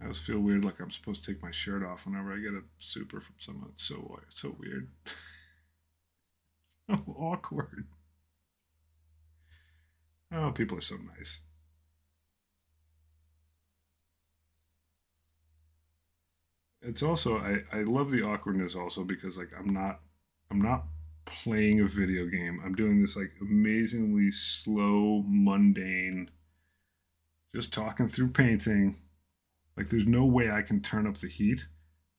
I always feel weird like I'm supposed to take my shirt off whenever I get a super from someone. It's so so weird. so awkward. Oh, people are so nice. It's also I, I love the awkwardness also because like I'm not I'm not playing a video game. I'm doing this like amazingly slow, mundane, just talking through painting like, there's no way I can turn up the heat.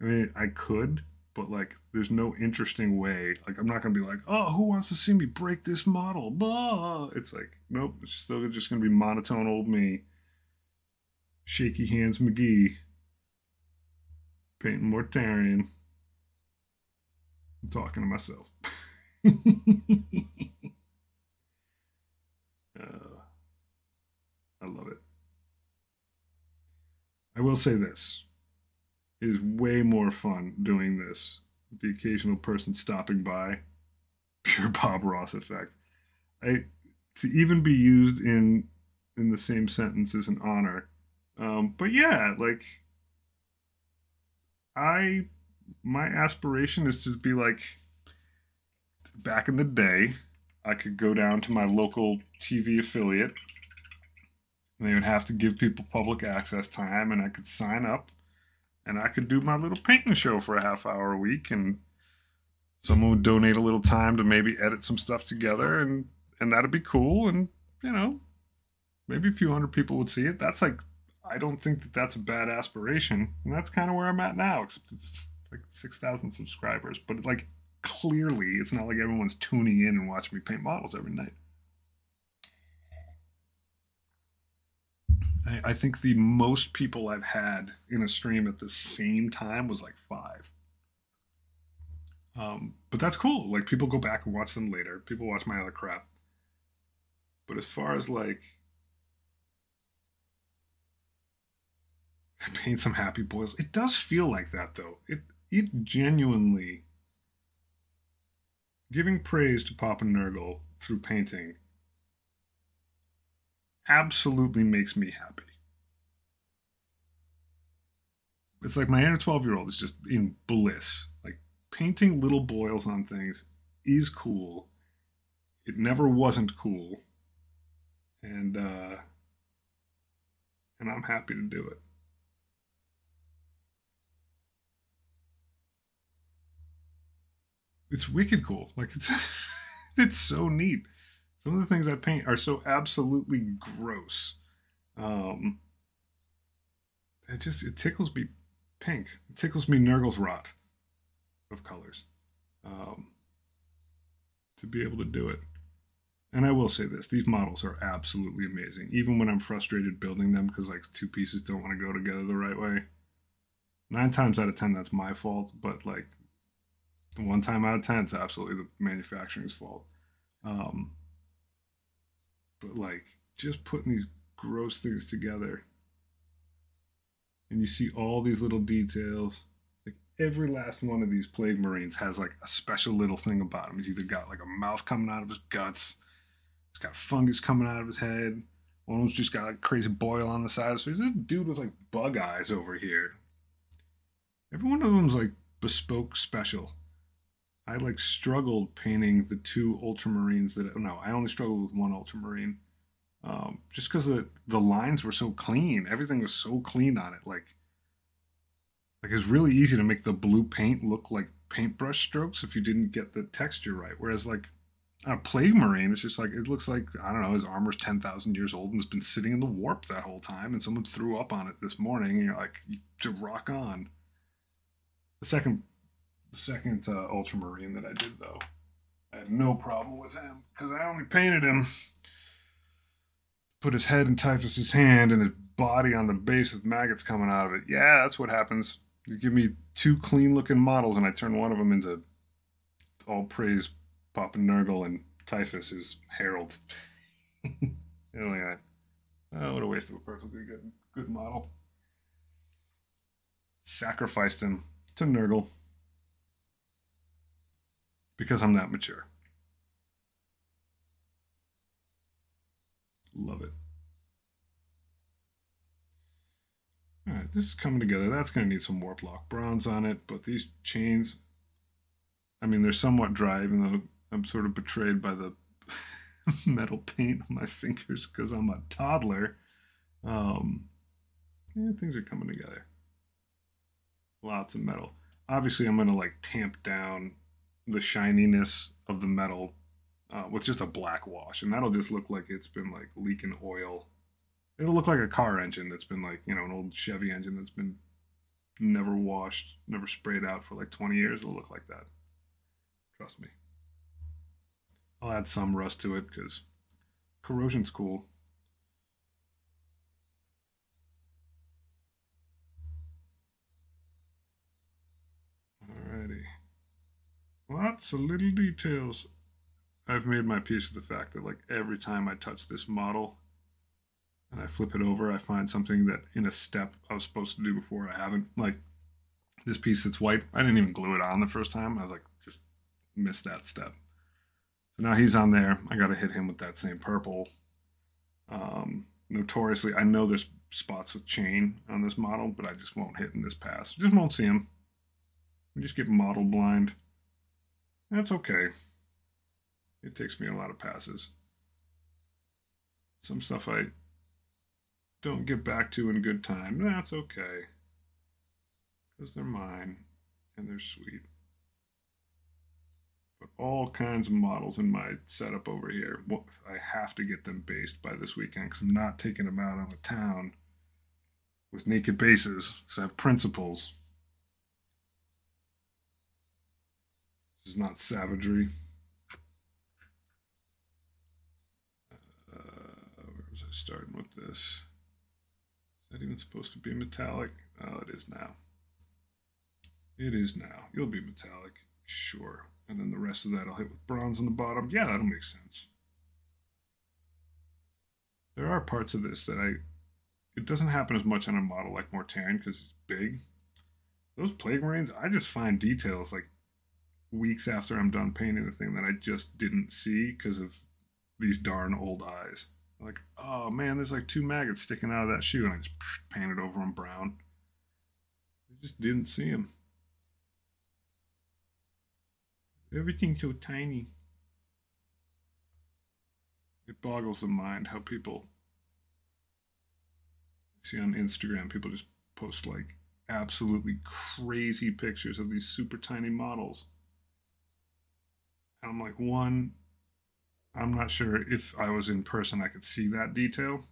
I mean, I could, but like, there's no interesting way. Like, I'm not gonna be like, oh, who wants to see me break this model? Blah. It's like, nope. It's still just gonna be monotone old me. Shaky hands McGee. Painting Mortarion I'm talking to myself. uh, I love it. I will say this. Is way more fun doing this. The occasional person stopping by. Pure Bob Ross effect. I to even be used in in the same sentence is an honor. Um, but yeah, like I my aspiration is to be like back in the day, I could go down to my local TV affiliate and they would have to give people public access time, and I could sign up, and I could do my little painting show for a half hour a week, and someone would donate a little time to maybe edit some stuff together, and and that'd be cool, and you know, maybe a few hundred people would see it. That's like, I don't think that that's a bad aspiration, and that's kind of where I'm at now, except it's like six thousand subscribers, but like clearly, it's not like everyone's tuning in and watching me paint models every night. I, I think the most people I've had in a stream at the same time was like five. Um, but that's cool. Like people go back and watch them later. People watch my other crap. But as far as like paint some happy boys, it does feel like that though. It it genuinely giving praise to Papa Nurgle through painting absolutely makes me happy. It's like my inner 12 year old is just in bliss. Like painting little boils on things is cool. It never wasn't cool. And uh and I'm happy to do it. It's wicked cool. Like it's it's so neat some of the things I paint are so absolutely gross. Um, it just it tickles me pink. It tickles me Nurgle's rot of colors. Um, to be able to do it. And I will say this, these models are absolutely amazing. Even when I'm frustrated building them because like two pieces don't want to go together the right way. Nine times out of ten that's my fault, but like one time out of ten it's absolutely the manufacturing's fault. Um, but like just putting these gross things together and you see all these little details like every last one of these plague marines has like a special little thing about him he's either got like a mouth coming out of his guts he's got fungus coming out of his head one of them's just got a crazy boil on the side. So he's this dude with like bug eyes over here. Every one of them's like bespoke special I like struggled painting the two ultramarines that no, I only struggled with one ultramarine. Um, just because the the lines were so clean, everything was so clean on it. Like, like it's really easy to make the blue paint look like paintbrush strokes if you didn't get the texture right. Whereas like a plague marine, it's just like it looks like I don't know, his armor's ten thousand years old and has been sitting in the warp that whole time, and someone threw up on it this morning. And you're like, to rock on. The second the second uh, Ultramarine that I did, though, I had no problem with him because I only painted him. Put his head in Typhus's hand and his body on the base with maggots coming out of it. Yeah, that's what happens. You give me two clean-looking models, and I turn one of them into all praise Papa Nurgle and Typhus is herald. anyway, oh, what a waste of a perfectly good good model. Sacrificed him to Nurgle because I'm that mature. Love it. All right, this is coming together. That's going to need some Warplock Bronze on it, but these chains, I mean, they're somewhat dry, even though I'm sort of betrayed by the metal paint on my fingers because I'm a toddler. Um, yeah, things are coming together. Lots of metal. Obviously, I'm going to like tamp down the shininess of the metal uh, with just a black wash, and that'll just look like it's been like leaking oil. It'll look like a car engine that's been like you know an old Chevy engine that's been never washed, never sprayed out for like 20 years. It'll look like that. Trust me. I'll add some rust to it because corrosion's cool. Alrighty. Lots of little details. I've made my peace with the fact that like every time I touch this model and I flip it over, I find something that in a step I was supposed to do before I haven't. Like this piece that's white, I didn't even glue it on the first time. I was like, just missed that step. So now he's on there. I got to hit him with that same purple. Um, notoriously, I know there's spots with chain on this model, but I just won't hit in this pass. Just won't see him. We just get model blind. That's okay. It takes me a lot of passes. Some stuff I don't get back to in good time. That's okay. Because they're mine and they're sweet. But all kinds of models in my setup over here. I have to get them based by this weekend because I'm not taking them out on the town with naked bases because I have principles. This is not savagery. Uh, where was I starting with this? Is that even supposed to be metallic? Oh, it is now. It is now. You'll be metallic, sure. And then the rest of that I'll hit with bronze on the bottom. Yeah, that'll make sense. There are parts of this that I... It doesn't happen as much on a model like Mortarion because it's big. Those Plague Marines, I just find details like weeks after I'm done painting the thing that I just didn't see because of these darn old eyes. Like, oh man, there's like two maggots sticking out of that shoe, and I just painted over them brown. I just didn't see them. Everything's so tiny. It boggles the mind how people see on Instagram, people just post like absolutely crazy pictures of these super tiny models. I'm like, one, I'm not sure if I was in person I could see that detail.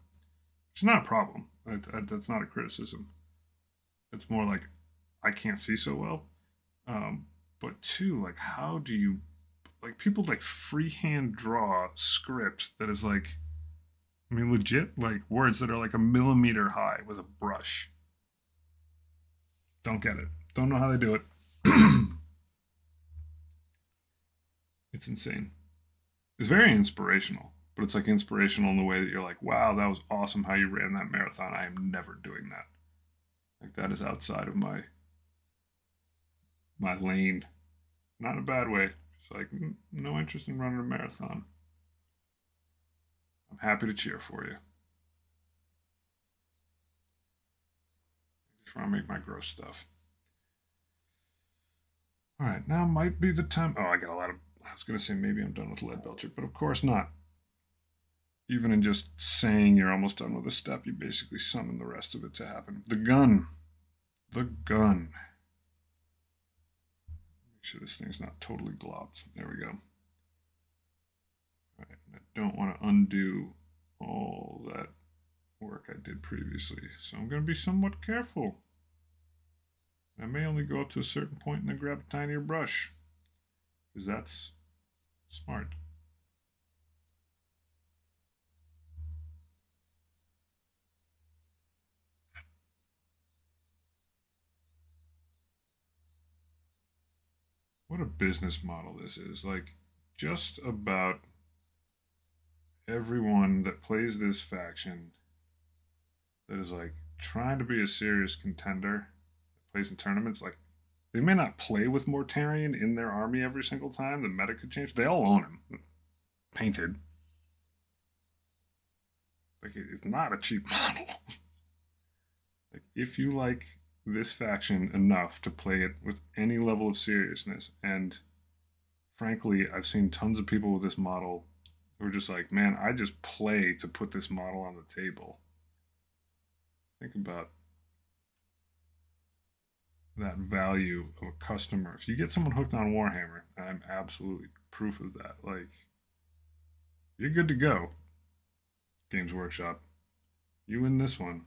It's not a problem. I, I, that's not a criticism. it's more like I can't see so well. Um, but two, like how do you like people like freehand draw script that is like I mean legit like words that are like a millimeter high with a brush. Don't get it. Don't know how they do it. it's insane. It's very inspirational, but it's like inspirational in the way that you're like, wow, that was awesome how you ran that marathon. I am never doing that. Like that is outside of my my lane. Not in a bad way. It's like no interest in running a marathon. I'm happy to cheer for you. Just want to make my gross stuff. All right, now might be the time. Oh, I got a lot of. Was going to say maybe I'm done with Leadbelcher, but of course not. Even in just saying you're almost done with a step, you basically summon the rest of it to happen. The gun. The gun. Make sure this thing's not totally globbed. There we go. Right, I don't want to undo all that work I did previously, so I'm going to be somewhat careful. I may only go up to a certain point and then grab a tinier brush, because that's smart. What a business model this is. Like, just about everyone that plays this faction that is like trying to be a serious contender plays in tournaments, like they may not play with Mortarion in their army every single time. The meta could change. They all own him, painted. Like it's not a cheap model. like if you like this faction enough to play it with any level of seriousness, and frankly, I've seen tons of people with this model who are just like, man, I just play to put this model on the table. Think about that value of a customer. If you get someone hooked on Warhammer, I'm absolutely proof of that. Like, you're good to go. Games Workshop. You win this one.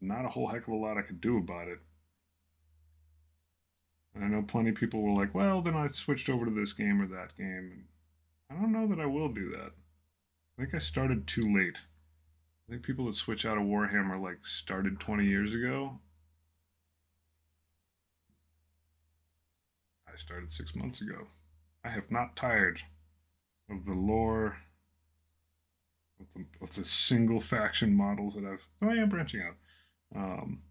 Not a whole heck of a lot I could do about it. And I know plenty of people were like, well, then I switched over to this game or that game. And I don't know that I will do that. I think I started too late. I think people that switch out of Warhammer like started 20 years ago I started six months ago. I have not tired of the lore, of the, of the single faction models that I've. Oh, I am branching out. Um,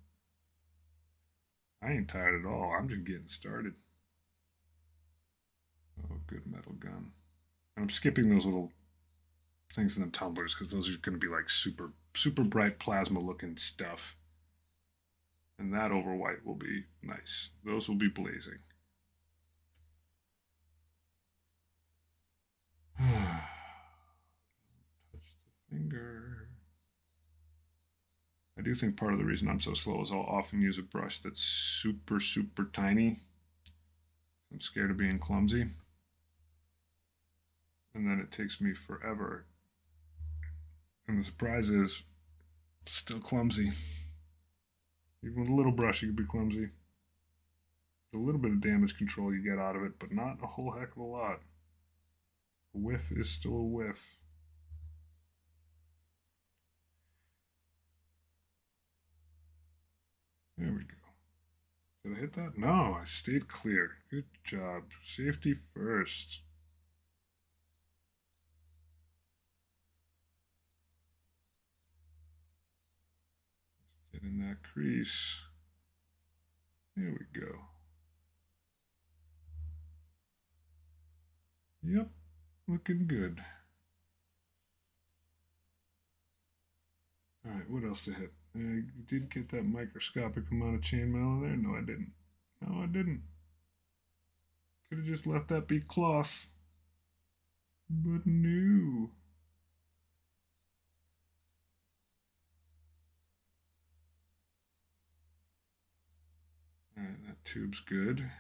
I ain't tired at all. I'm just getting started. Oh, good metal gun. And I'm skipping those little things in the tumblers because those are going to be like super, super bright plasma looking stuff. And that over white will be nice. Those will be blazing. Touch the finger. I do think part of the reason I'm so slow is I'll often use a brush that's super, super tiny. I'm scared of being clumsy. And then it takes me forever. And the surprise is, still clumsy. Even with a little brush, you can be clumsy. a little bit of damage control you get out of it, but not a whole heck of a lot. A whiff is still a whiff. There we go. Did I hit that? No, I stayed clear. Good job. Safety first. Get in that crease. There we go. Yep. Looking good. Alright, what else to hit? Uh, I did get that microscopic amount of chainmail in there. No, I didn't. No, I didn't. Could have just left that be cloth. But no. Alright, that tube's good.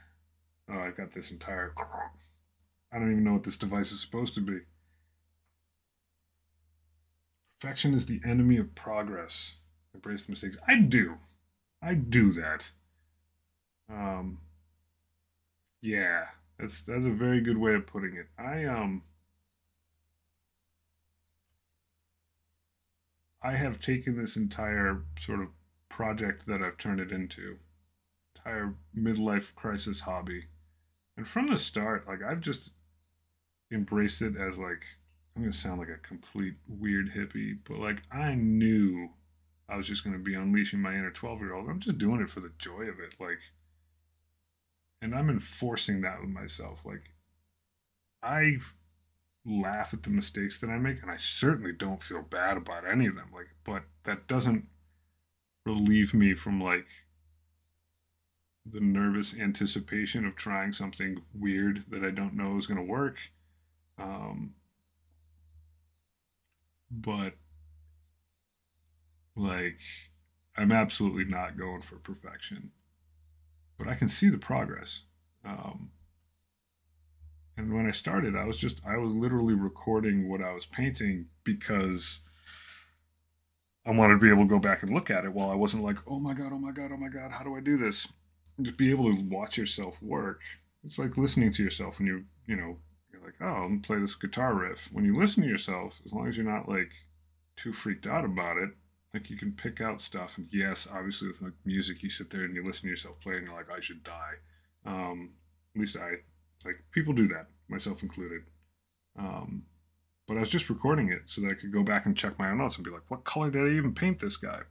Oh, I got this entire I don't even know what this device is supposed to be. Perfection is the enemy of progress. Embrace the mistakes. I do. I do that. Um, yeah, that's that's a very good way of putting it. I um I have taken this entire sort of project that I've turned it into, entire midlife crisis hobby, and from the start, like I've just embraced it as like I'm gonna sound like a complete weird hippie, but like I knew I was just gonna be unleashing my inner twelve year old. I'm just doing it for the joy of it, like, and I'm enforcing that with myself. Like, I laugh at the mistakes that I make, and I certainly don't feel bad about any of them. Like, but that doesn't relieve me from like the nervous anticipation of trying something weird that I don't know is to work. Um, but like, I'm absolutely not going for perfection, but I can see the progress. Um, and when I started, I was just, I was literally recording what I was painting because I wanted to be able to go back and look at it while I wasn't like, oh my God, oh my God, oh my God, how do I do this? And just be able to watch yourself work. It's like listening to yourself when you, you know, like, oh, I'm play this guitar riff. When you listen to yourself, as long as you're not like too freaked out about it, like you can pick out stuff. And yes, obviously with like music, you sit there and you listen to yourself play and you're like, I should die. Um, at least I like people do that, myself included. Um, but I was just recording it so that I could go back and check my own notes and be like, what color did I even paint this guy?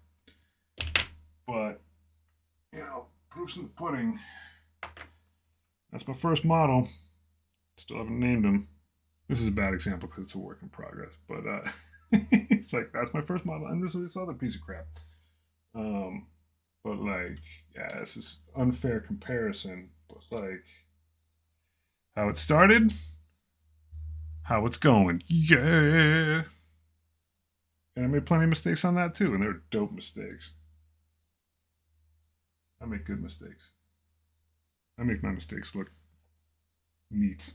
But, you know, proofs in the pudding. That's my first model. Still haven't named him. This is a bad example because it's a work in progress. But uh, it's like, that's my first model. And this is this other piece of crap. Um, but like, yeah, this is unfair comparison. But like, how it started, how it's going. Yeah. And I made plenty of mistakes on that too, and they're dope mistakes. I make good mistakes. I make my mistakes look neat.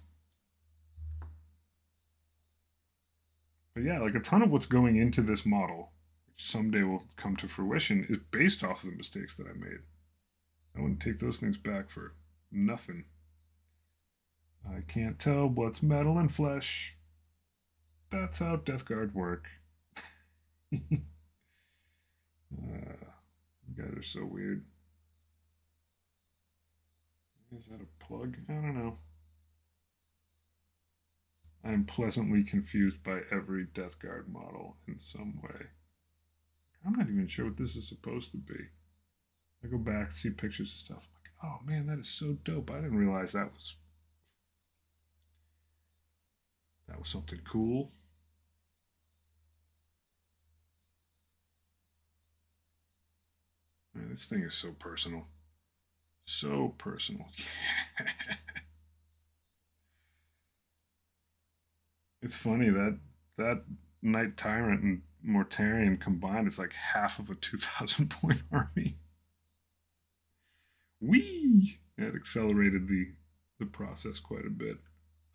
But yeah, like a ton of what's going into this model, which someday will come to fruition, is based off of the mistakes that I made. I wouldn't take those things back for nothing. I can't tell what's metal and flesh. That's how Death Guard work. uh, you guys are so weird. Is that a plug? I don't know. I'm pleasantly confused by every Death Guard model in some way. I'm not even sure what this is supposed to be. I go back, see pictures and stuff. I'm like, oh man, that is so dope. I didn't realize that was that was something cool. Man, this thing is so personal. So personal. it's funny that that Knight Tyrant and Mortarion combined is like half of a 2,000 point army. Wee! It accelerated the the process quite a bit.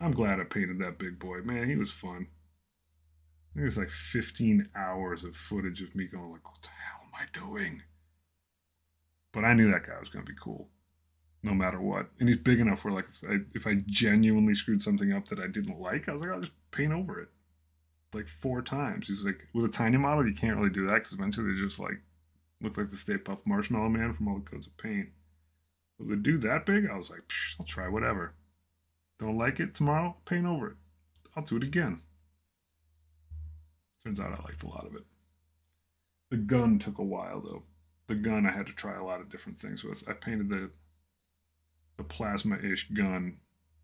I'm glad I painted that big boy. Man, he was fun. It was like 15 hours of footage of me going like, what the hell am I doing? But I knew that guy was going to be cool, no matter what. And he's big enough where like if I, if I genuinely screwed something up that I didn't like, I was like, I'll just paint over it. Like four times. He's like, with a tiny model, you can't really do that because eventually they just like look like the Stay Puft Marshmallow Man from all the codes of paint. But the dude that big, I was like, I'll try whatever. Don't like it tomorrow? Paint over it. I'll do it again. Turns out I liked a lot of it. The gun took a while though. The gun I had to try a lot of different things with. I painted the the plasma-ish gun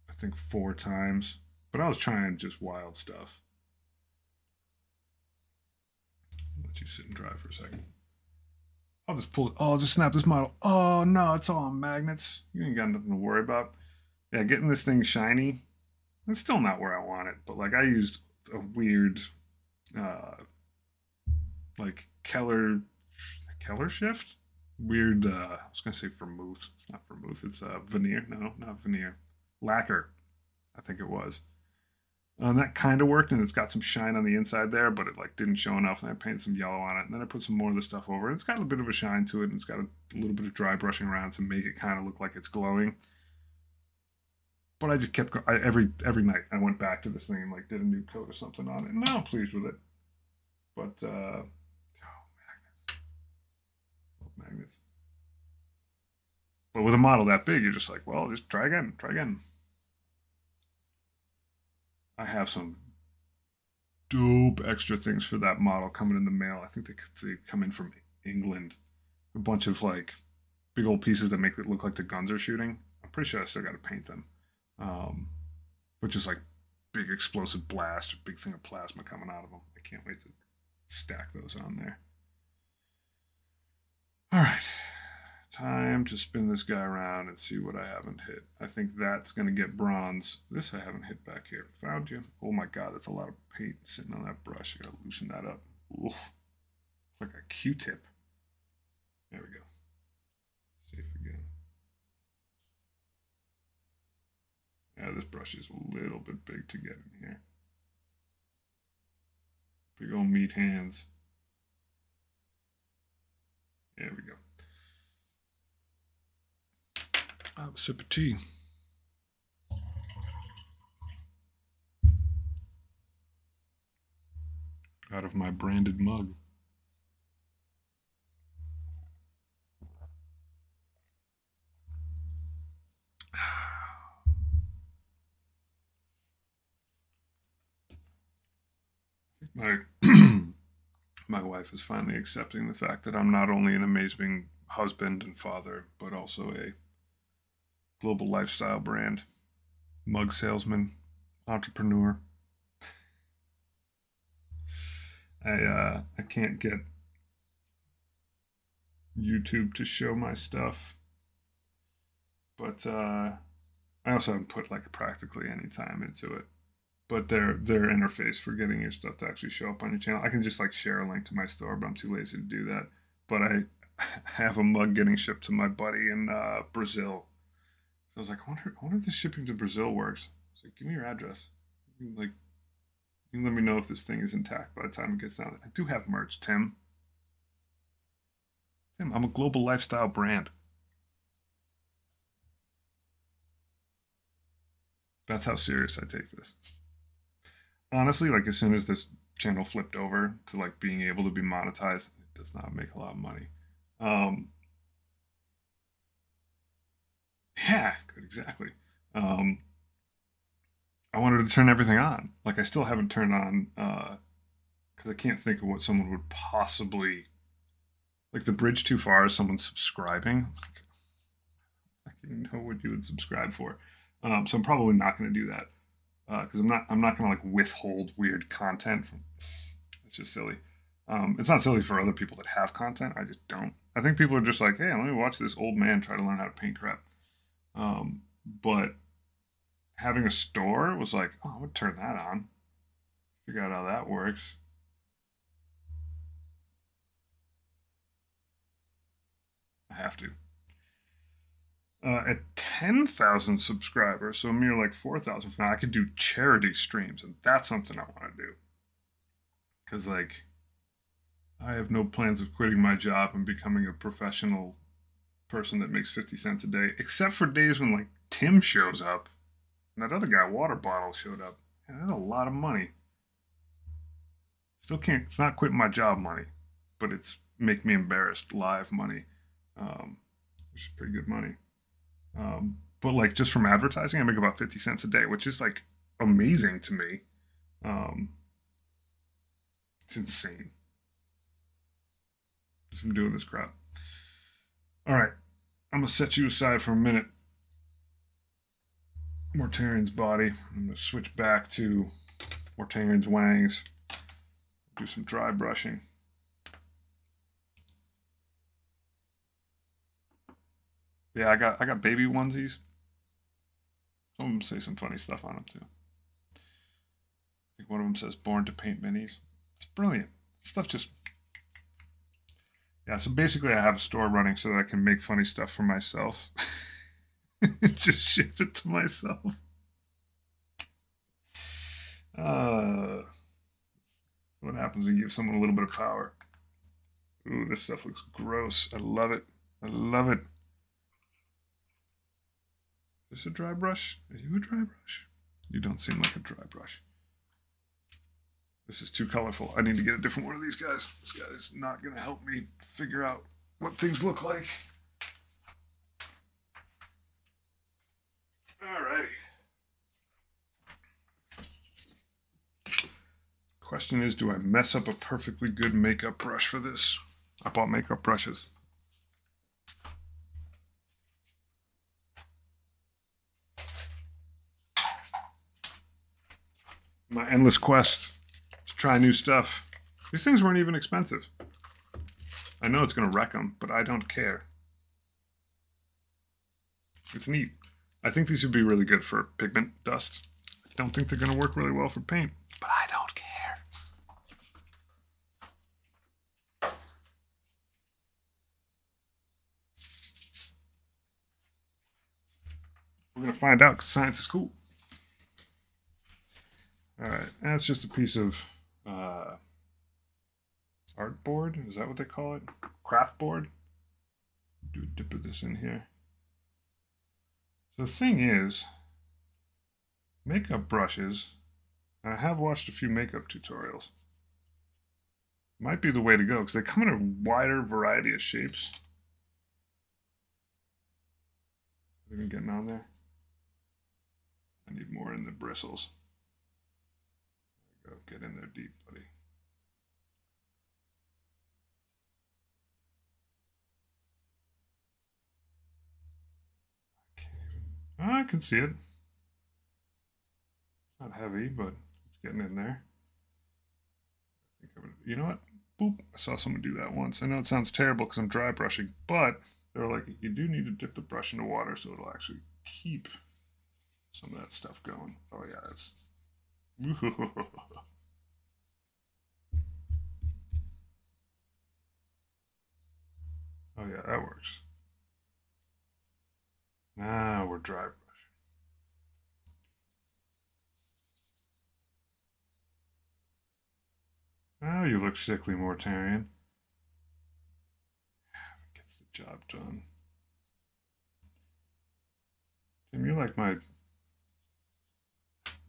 I think four times, but I was trying just wild stuff. Let you sit and dry for a second. I'll just pull it. Oh, I'll just snap this model. Oh no, it's all on magnets. You ain't got nothing to worry about yeah, getting this thing shiny. It's still not where I want it, but like I used a weird, uh, like Keller, Keller shift. Weird. Uh, I was gonna say vermouth. It's not vermouth. It's uh, veneer. No, not veneer. Lacquer. I think it was. And that kind of worked, and it's got some shine on the inside there, but it like didn't show enough. And I painted some yellow on it, and then I put some more of the stuff over. it. It's got a bit of a shine to it, and it's got a little bit of dry brushing around to make it kind of look like it's glowing. But I just kept I, every every night. I went back to this thing and like did a new coat or something on it, and now I'm pleased with it. But uh, oh, magnets, magnets. But with a model that big, you're just like, well, just try again, try again. I have some dope extra things for that model coming in the mail. I think they, they come in from England. A bunch of like big old pieces that make it look like the guns are shooting. I'm pretty sure I still got to paint them. Um, which is like big explosive blast, big thing of plasma coming out of them. I can't wait to stack those on there. All right. Time to spin this guy around and see what I haven't hit. I think that's going to get bronze. This I haven't hit back here. Found you. Oh my god, that's a lot of paint sitting on that brush. I got to loosen that up. Like a Q-tip. There we go. Safe again. Yeah, this brush is a little bit big to get in here. Big old meat hands. There we go. Have a sip of tea. Out of my branded mug. my my wife is finally accepting the fact that I'm not only an amazing husband and father, but also a global lifestyle brand, mug salesman, entrepreneur. I uh, I can't get YouTube to show my stuff, but uh, I also haven't put like practically any time into it. But their their interface for getting your stuff to actually show up on your channel, I can just like share a link to my store, but I'm too lazy to do that. But I have a mug getting shipped to my buddy in uh, Brazil I was like, I wonder, I wonder if the shipping to Brazil works. So like, give me your address. You like, you can let me know if this thing is intact by the time it gets down. I do have merch, Tim. Tim, I'm a global lifestyle brand. That's how serious I take this. Honestly, like as soon as this channel flipped over to like being able to be monetized, it does not make a lot of money. Um, yeah, exactly. Um, I wanted to turn everything on. Like I still haven't turned on because uh, I can't think of what someone would possibly like. The bridge too far is someone subscribing. Like, I can know what you would subscribe for. Um, so I'm probably not going to do that because uh, I'm not. I'm not going to like withhold weird content. From, it's just silly. Um, it's not silly for other people that have content. I just don't. I think people are just like, hey, let me watch this old man try to learn how to paint crap. Um, but having a store was like, oh, I would turn that on. Figure out how that works. I have to. Uh, at 10,000 subscribers, so a mere like 4,000 now, I could do charity streams, and that's something I want to do. Because, like, I have no plans of quitting my job and becoming a professional person that makes 50 cents a day, except for days when like Tim shows up and that other guy, Water Bottle, showed up. And that's a lot of money. Still can't, it's not quitting my job money, but it's make me embarrassed live money, um, which is pretty good money. Um, but like just from advertising, I make about 50 cents a day, which is like amazing to me. Um, it's insane. Just from doing this crap. All right. I'm going to set you aside for a minute. Mortarion's body. I'm going to switch back to Mortarion's wangs. Do some dry brushing. Yeah, I got I got baby onesies. Some of them say some funny stuff on them too. I think one of them says "Born to Paint Minis." It's brilliant. Stuff just yeah, so basically I have a store running so that I can make funny stuff for myself. Just ship it to myself. Uh, what happens when you give someone a little bit of power? Ooh, this stuff looks gross. I love it. I love it. Is this a dry brush? Are you a dry brush? You don't seem like a dry brush. This is too colorful. I need to get a different one of these guys. This guy is not going to help me figure out what things look like. Question is, do I mess up a perfectly good makeup brush for this? I bought makeup brushes. My endless quest try new stuff. These things weren't even expensive. I know it's going to wreck them, but I don't care. It's neat. I think these would be really good for pigment dust. I don't think they're going to work really well for paint, but I don't care. We're going to find out because science is cool. All right, that's just a piece of uh, art board. Is that what they call it? Craft board. Do a dip of this in here. So the thing is, makeup brushes. I have watched a few makeup tutorials. Might be the way to go because they come in a wider variety of shapes. Even getting on there. I need more in the bristles. Go get in there deep, buddy. I can see it. It's not heavy, but it's getting in there. I think I you know what? Boop. I saw someone do that once. I know it sounds terrible because I'm dry brushing, but they're like, you do need to dip the brush into water so it'll actually keep some of that stuff going. Oh yeah, that's Oh yeah, that works. Now we're dry brush. Now oh, you look sickly, Mortarion. Gets the job done. Tim, you're like my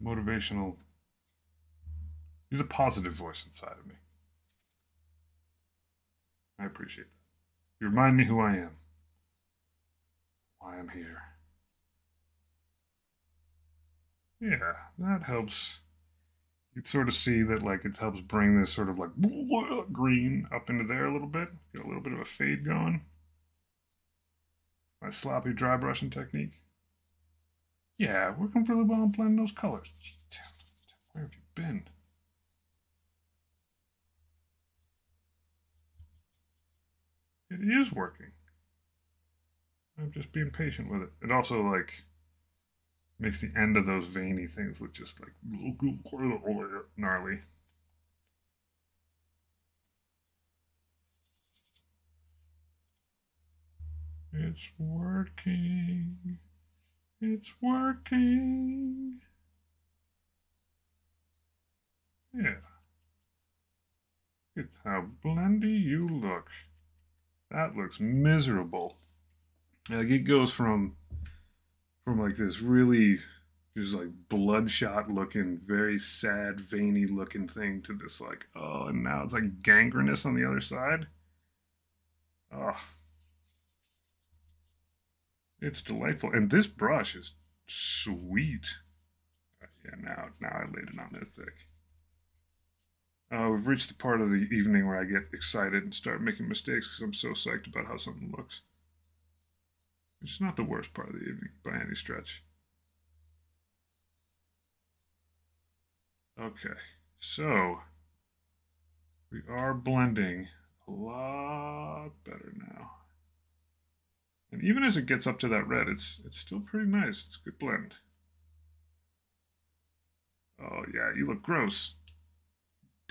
motivational. You're the positive voice inside of me. I appreciate that. You remind me who I am, why I'm here. Yeah, that helps. You sort of see that, like, it helps bring this sort of like green up into there a little bit. Get a little bit of a fade going. My sloppy dry brushing technique. Yeah, working really well on blending those colors. Where have you been? It is working. I'm just being patient with it. It also like makes the end of those veiny things look just like gnarly. It's working. It's working. Yeah. At how blendy you look. That looks miserable. Like it goes from from like this really just like bloodshot looking, very sad, veiny looking thing to this like, oh, and now it's like gangrenous on the other side. Oh. It's delightful. And this brush is sweet. Yeah, now now I laid it on there thick. Uh, we've reached the part of the evening where I get excited and start making mistakes because I'm so psyched about how something looks. Which is not the worst part of the evening by any stretch. Okay, so we are blending a lot better now. And even as it gets up to that red, it's it's still pretty nice. It's a good blend. Oh yeah, you look gross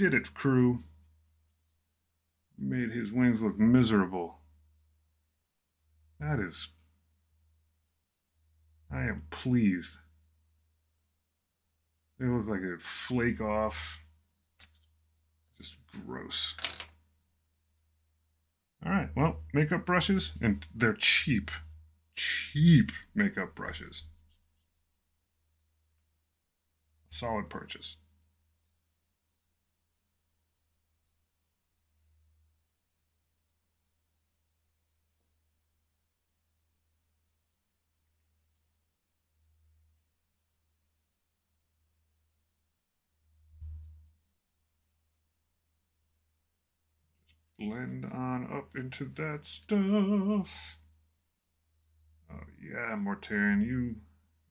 did it, crew. Made his wings look miserable. That is. I am pleased. They look like they flake off. Just gross. All right, well, makeup brushes, and they're cheap. Cheap makeup brushes. Solid purchase. Blend on up into that stuff. Oh yeah, Mortarion, you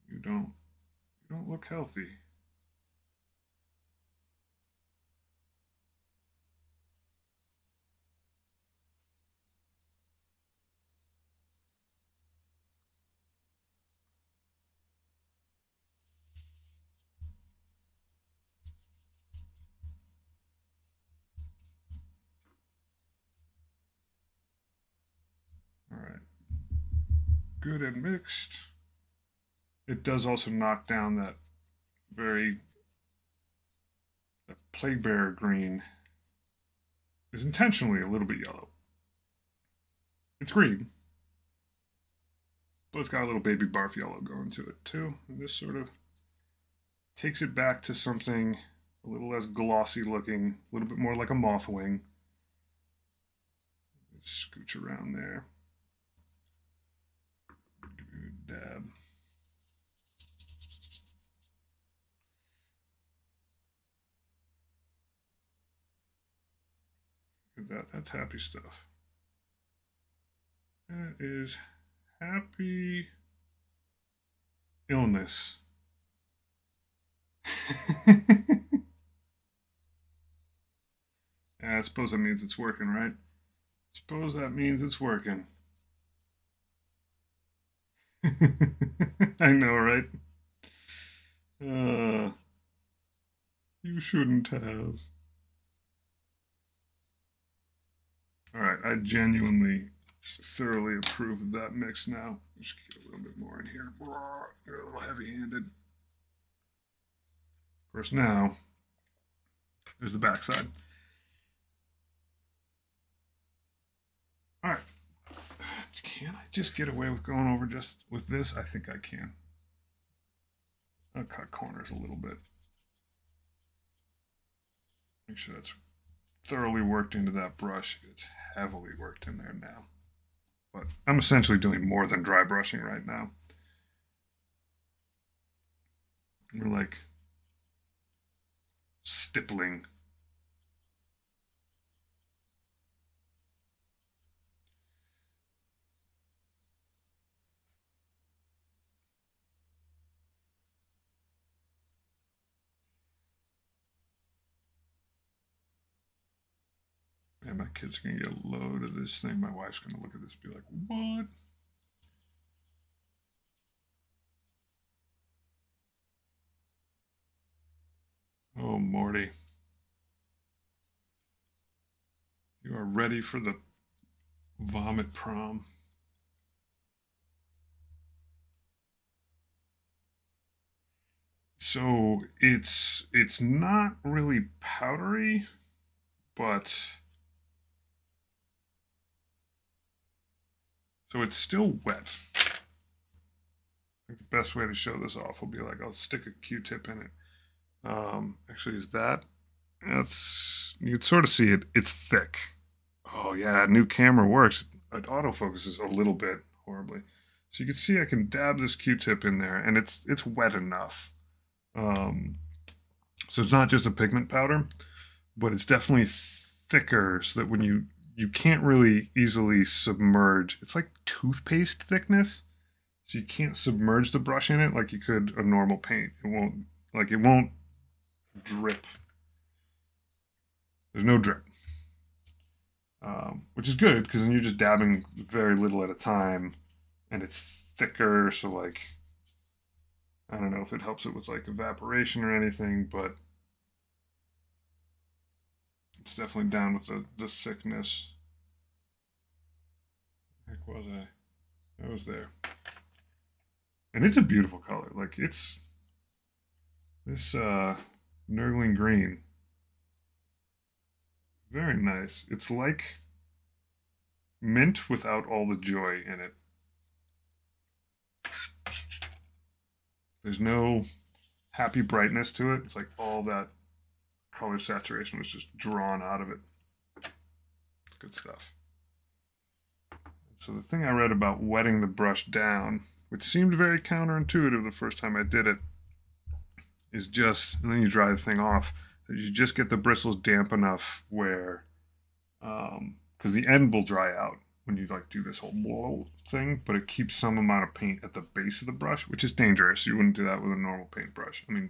you don't you don't look healthy. Good and mixed. It does also knock down that very plague bearer green is intentionally a little bit yellow. It's green, but it's got a little baby barf yellow going to it too. And this sort of takes it back to something a little less glossy looking, a little bit more like a moth wing. Scooch around there. Dab. Look at that, that's happy stuff. That is happy illness. I suppose that means it's working, right? Suppose that means it's working. I know, right? Uh, you shouldn't have. All right, I genuinely, thoroughly approve of that mix now. Just get a little bit more in here. Get a little heavy-handed. Of course, now there's the backside. All right. Can I just get away with going over just with this? I think I can. I'll cut corners a little bit. Make sure that's thoroughly worked into that brush. It's heavily worked in there now. But I'm essentially doing more than dry brushing right now. We're like stippling My kids are going to get a load of this thing. My wife's going to look at this and be like, what? Oh, Morty. You are ready for the vomit prom. So it's it's not really powdery, but So it's still wet. the best way to show this off will be like I'll stick a Q-tip in it. Um, actually, is that? That's you'd sort of see it. It's thick. Oh yeah, new camera works. It autofocuses a little bit horribly. So you can see I can dab this Q-tip in there, and it's it's wet enough. Um, so it's not just a pigment powder, but it's definitely thicker so that when you you can't really easily submerge. It's like toothpaste thickness, so you can't submerge the brush in it like you could a normal paint. It won't like it won't drip. There's no drip, um, which is good because then you're just dabbing very little at a time, and it's thicker. So like, I don't know if it helps it with like evaporation or anything, but it's definitely down with the, the thickness. Heck was I? I was there. And it's a beautiful color. Like it's This uh, Nurgling Green. Very nice. It's like mint without all the joy in it. There's no happy brightness to it. It's like all that color saturation was just drawn out of it. Good stuff. So the thing I read about wetting the brush down, which seemed very counterintuitive the first time I did it, is just, and then you dry the thing off, you just get the bristles damp enough where, because um, the end will dry out when you like do this whole thing, but it keeps some amount of paint at the base of the brush, which is dangerous. You wouldn't do that with a normal paintbrush. I mean,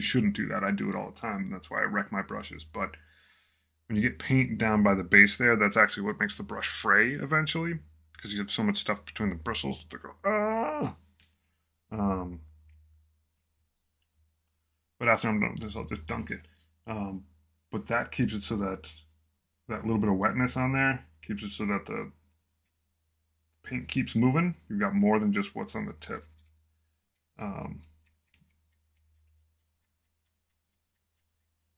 you shouldn't do that. I do it all the time, and that's why I wreck my brushes. But when you get paint down by the base there, that's actually what makes the brush fray eventually, because you have so much stuff between the bristles to go, ah! Um, but after I'm done with this, I'll just dunk it. Um, but that keeps it so that that little bit of wetness on there keeps it so that the paint keeps moving, you've got more than just what's on the tip. Um,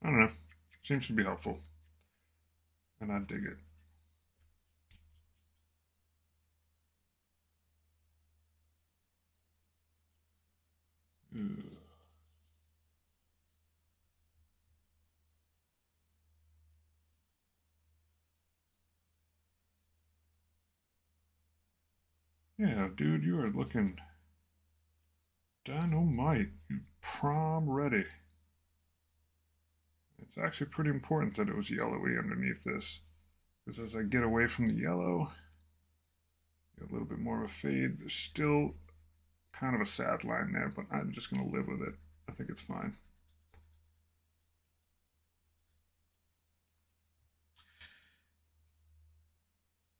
I don't know. Seems to be helpful. And I dig it. Yeah, dude, you are looking dynamite. You prom ready. It's actually pretty important that it was yellowy underneath this. Because as I get away from the yellow, a little bit more of a fade. There's still kind of a sad line there, but I'm just going to live with it. I think it's fine.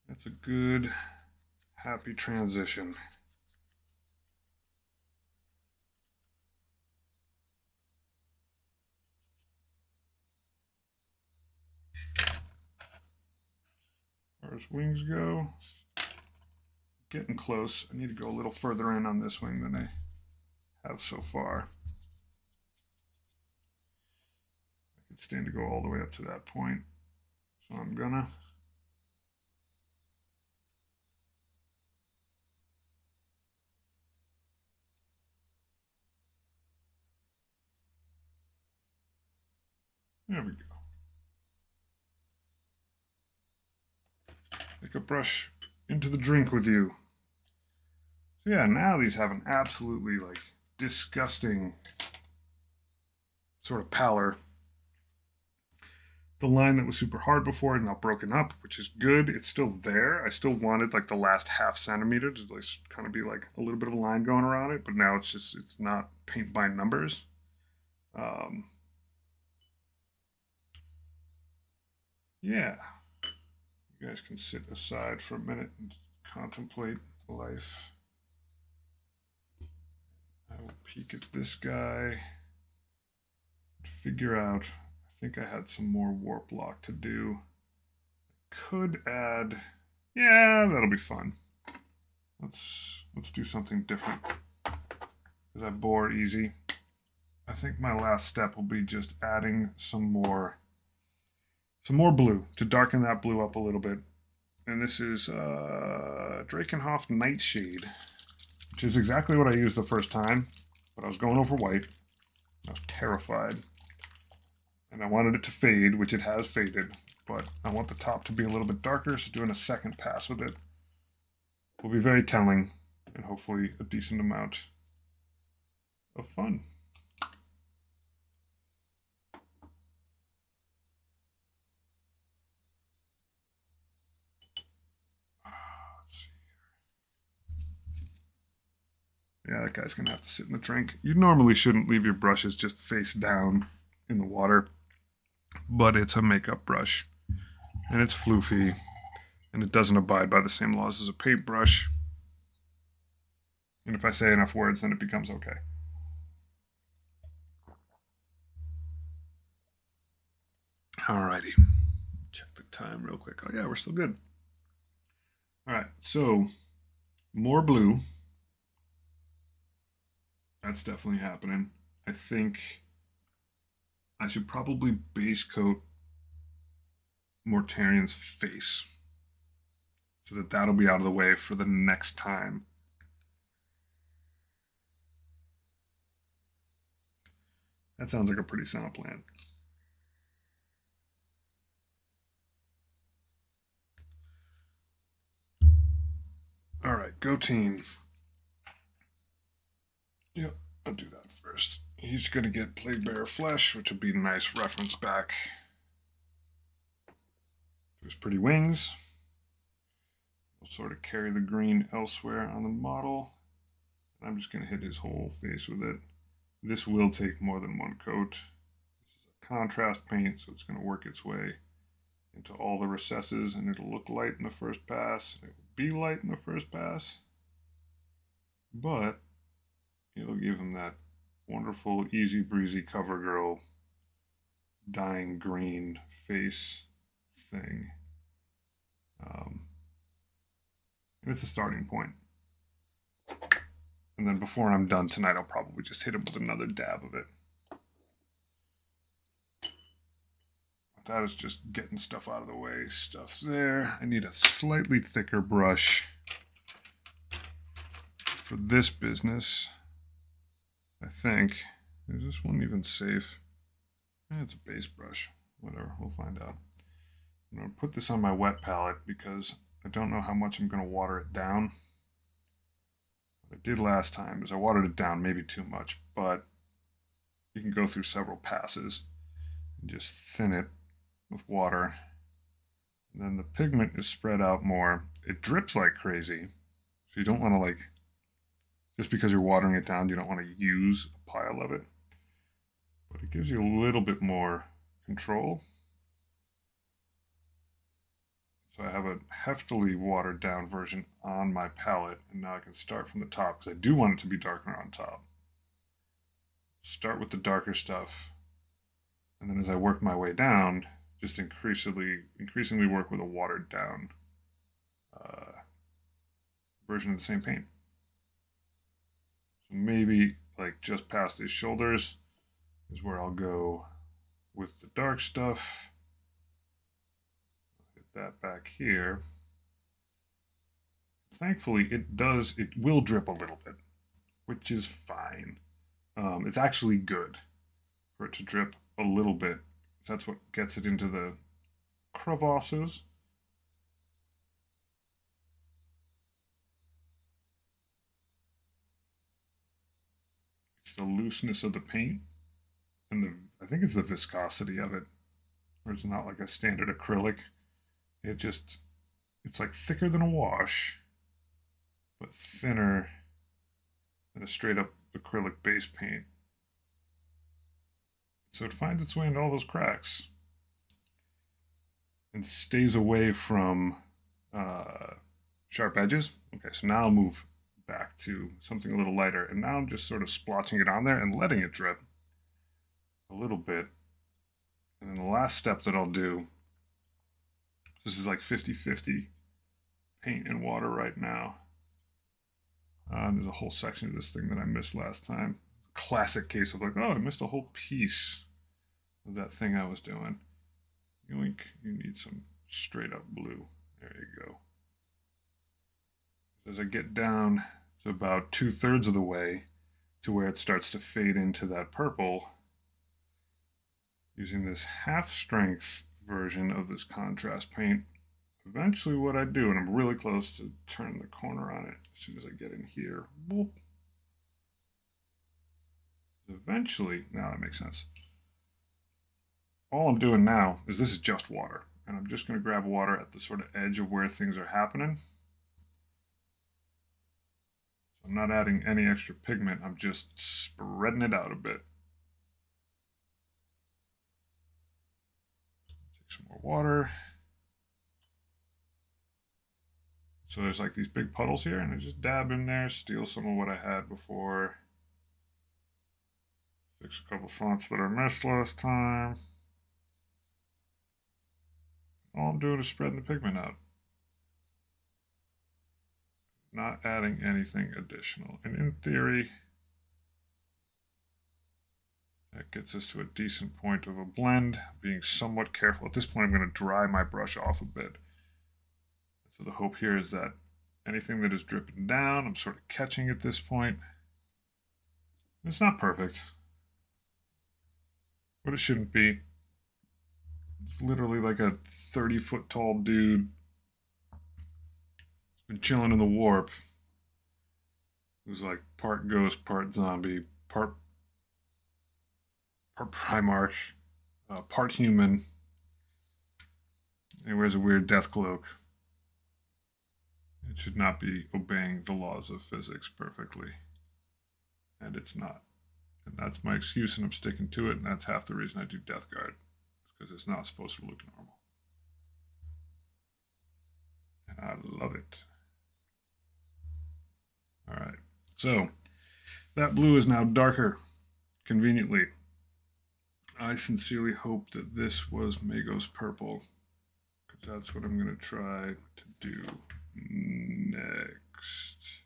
That's a good happy transition. Wings go, getting close. I need to go a little further in on this wing than I have so far. I could stand to go all the way up to that point. So I'm gonna There we go. Take a brush into the drink with you. So yeah, now these have an absolutely like disgusting sort of pallor. The line that was super hard before is now broken up, which is good. It's still there. I still wanted like the last half centimeter to like kind of be like a little bit of a line going around it, but now it's just it's not paint by numbers. Um, yeah, you guys can sit aside for a minute and contemplate life. I will peek at this guy, figure out, I think I had some more Warplock to do. Could add, yeah, that'll be fun. Let's, let's do something different. Because I bore easy. I think my last step will be just adding some more some more blue to darken that blue up a little bit. And this is uh, Drakenhof Nightshade, which is exactly what I used the first time, but I was going over white. I was terrified. And I wanted it to fade, which it has faded, but I want the top to be a little bit darker, so doing a second pass with it will be very telling and hopefully a decent amount of fun. Yeah, that guy's gonna have to sit in the drink. You normally shouldn't leave your brushes just face down in the water, but it's a makeup brush, and it's floofy, and it doesn't abide by the same laws as a paintbrush. And if I say enough words, then it becomes okay. Alrighty, check the time real quick. Oh yeah, we're still good. All right, so more blue. That's definitely happening. I think I should probably base coat Mortarion's face so that that'll be out of the way for the next time. That sounds like a pretty sound plan. All right, go team. Yep, I'll do that first. He's going to get Plaguebearer Flesh, which will be a nice reference back to his pretty wings. We'll sort of carry the green elsewhere on the model. I'm just going to hit his whole face with it. This will take more than one coat. This is a contrast paint, so it's going to work its way into all the recesses, and it'll look light in the first pass. It will be light in the first pass, but it'll give him that wonderful, easy breezy CoverGirl dying green face thing. Um, and it's a starting point. And then before I'm done tonight, I'll probably just hit him with another dab of it. That is just getting stuff out of the way. Stuff there. I need a slightly thicker brush for this business. I think. Is this one even safe? Eh, it's a base brush. Whatever, we'll find out. I'm going to put this on my wet palette because I don't know how much I'm going to water it down. What I did last time is I watered it down maybe too much, but you can go through several passes and just thin it with water. And then the pigment is spread out more. It drips like crazy. So you don't want to like, just because you're watering it down, you don't want to use a pile of it. But it gives you a little bit more control. So I have a heftily watered down version on my palette, and now I can start from the top because I do want it to be darker on top. Start with the darker stuff, and then as I work my way down, just increasingly increasingly work with a watered down uh, version of the same paint. Maybe like just past his shoulders is where I'll go with the dark stuff that back here. Thankfully, it does, it will drip a little bit, which is fine. Um, it's actually good for it to drip a little bit. That's what gets it into the crevasses. The looseness of the paint and the, I think it's the viscosity of it, where it's not like a standard acrylic. It just, it's like thicker than a wash, but thinner than a straight up acrylic base paint. So it finds its way into all those cracks and stays away from uh, sharp edges. Okay, so now I'll move back to something a little lighter. And now I'm just sort of splotching it on there and letting it drip a little bit. And then the last step that I'll do this is like 50-50 paint and water right now. Uh, there's a whole section of this thing that I missed last time. Classic case of like, oh, I missed a whole piece of that thing I was doing. You need some straight up blue. There you go. As I get down to about two thirds of the way to where it starts to fade into that purple, using this half strength version of this contrast paint. Eventually what I do, and I'm really close to turn the corner on it as soon as I get in here. Boop. Eventually, now that makes sense. All I'm doing now is this is just water. And I'm just going to grab water at the sort of edge of where things are happening. I'm not adding any extra pigment. I'm just spreading it out a bit. Take some more water. So there's like these big puddles here, and I just dab in there, steal some of what I had before. Fix a couple fonts that I missed last time. All I'm doing is spreading the pigment out. Not adding anything additional. And in theory, That gets us to a decent point of a blend, being somewhat careful. At this point, I'm going to dry my brush off a bit. So the hope here is that anything that is dripping down, I'm sort of catching at this point. It's not perfect, but it shouldn't be. It's literally like a 30 foot tall dude. Been chilling in the warp. Who's like part ghost, part zombie, part part Primarch, uh, part human. He wears a weird death cloak. It should not be obeying the laws of physics perfectly. And it's not. And that's my excuse, and I'm sticking to it, and that's half the reason I do Death Guard. Because it's not supposed to look normal. And I love it. Alright, so that blue is now darker, conveniently. I sincerely hope that this was Magos purple, because that's what I'm going to try to do next.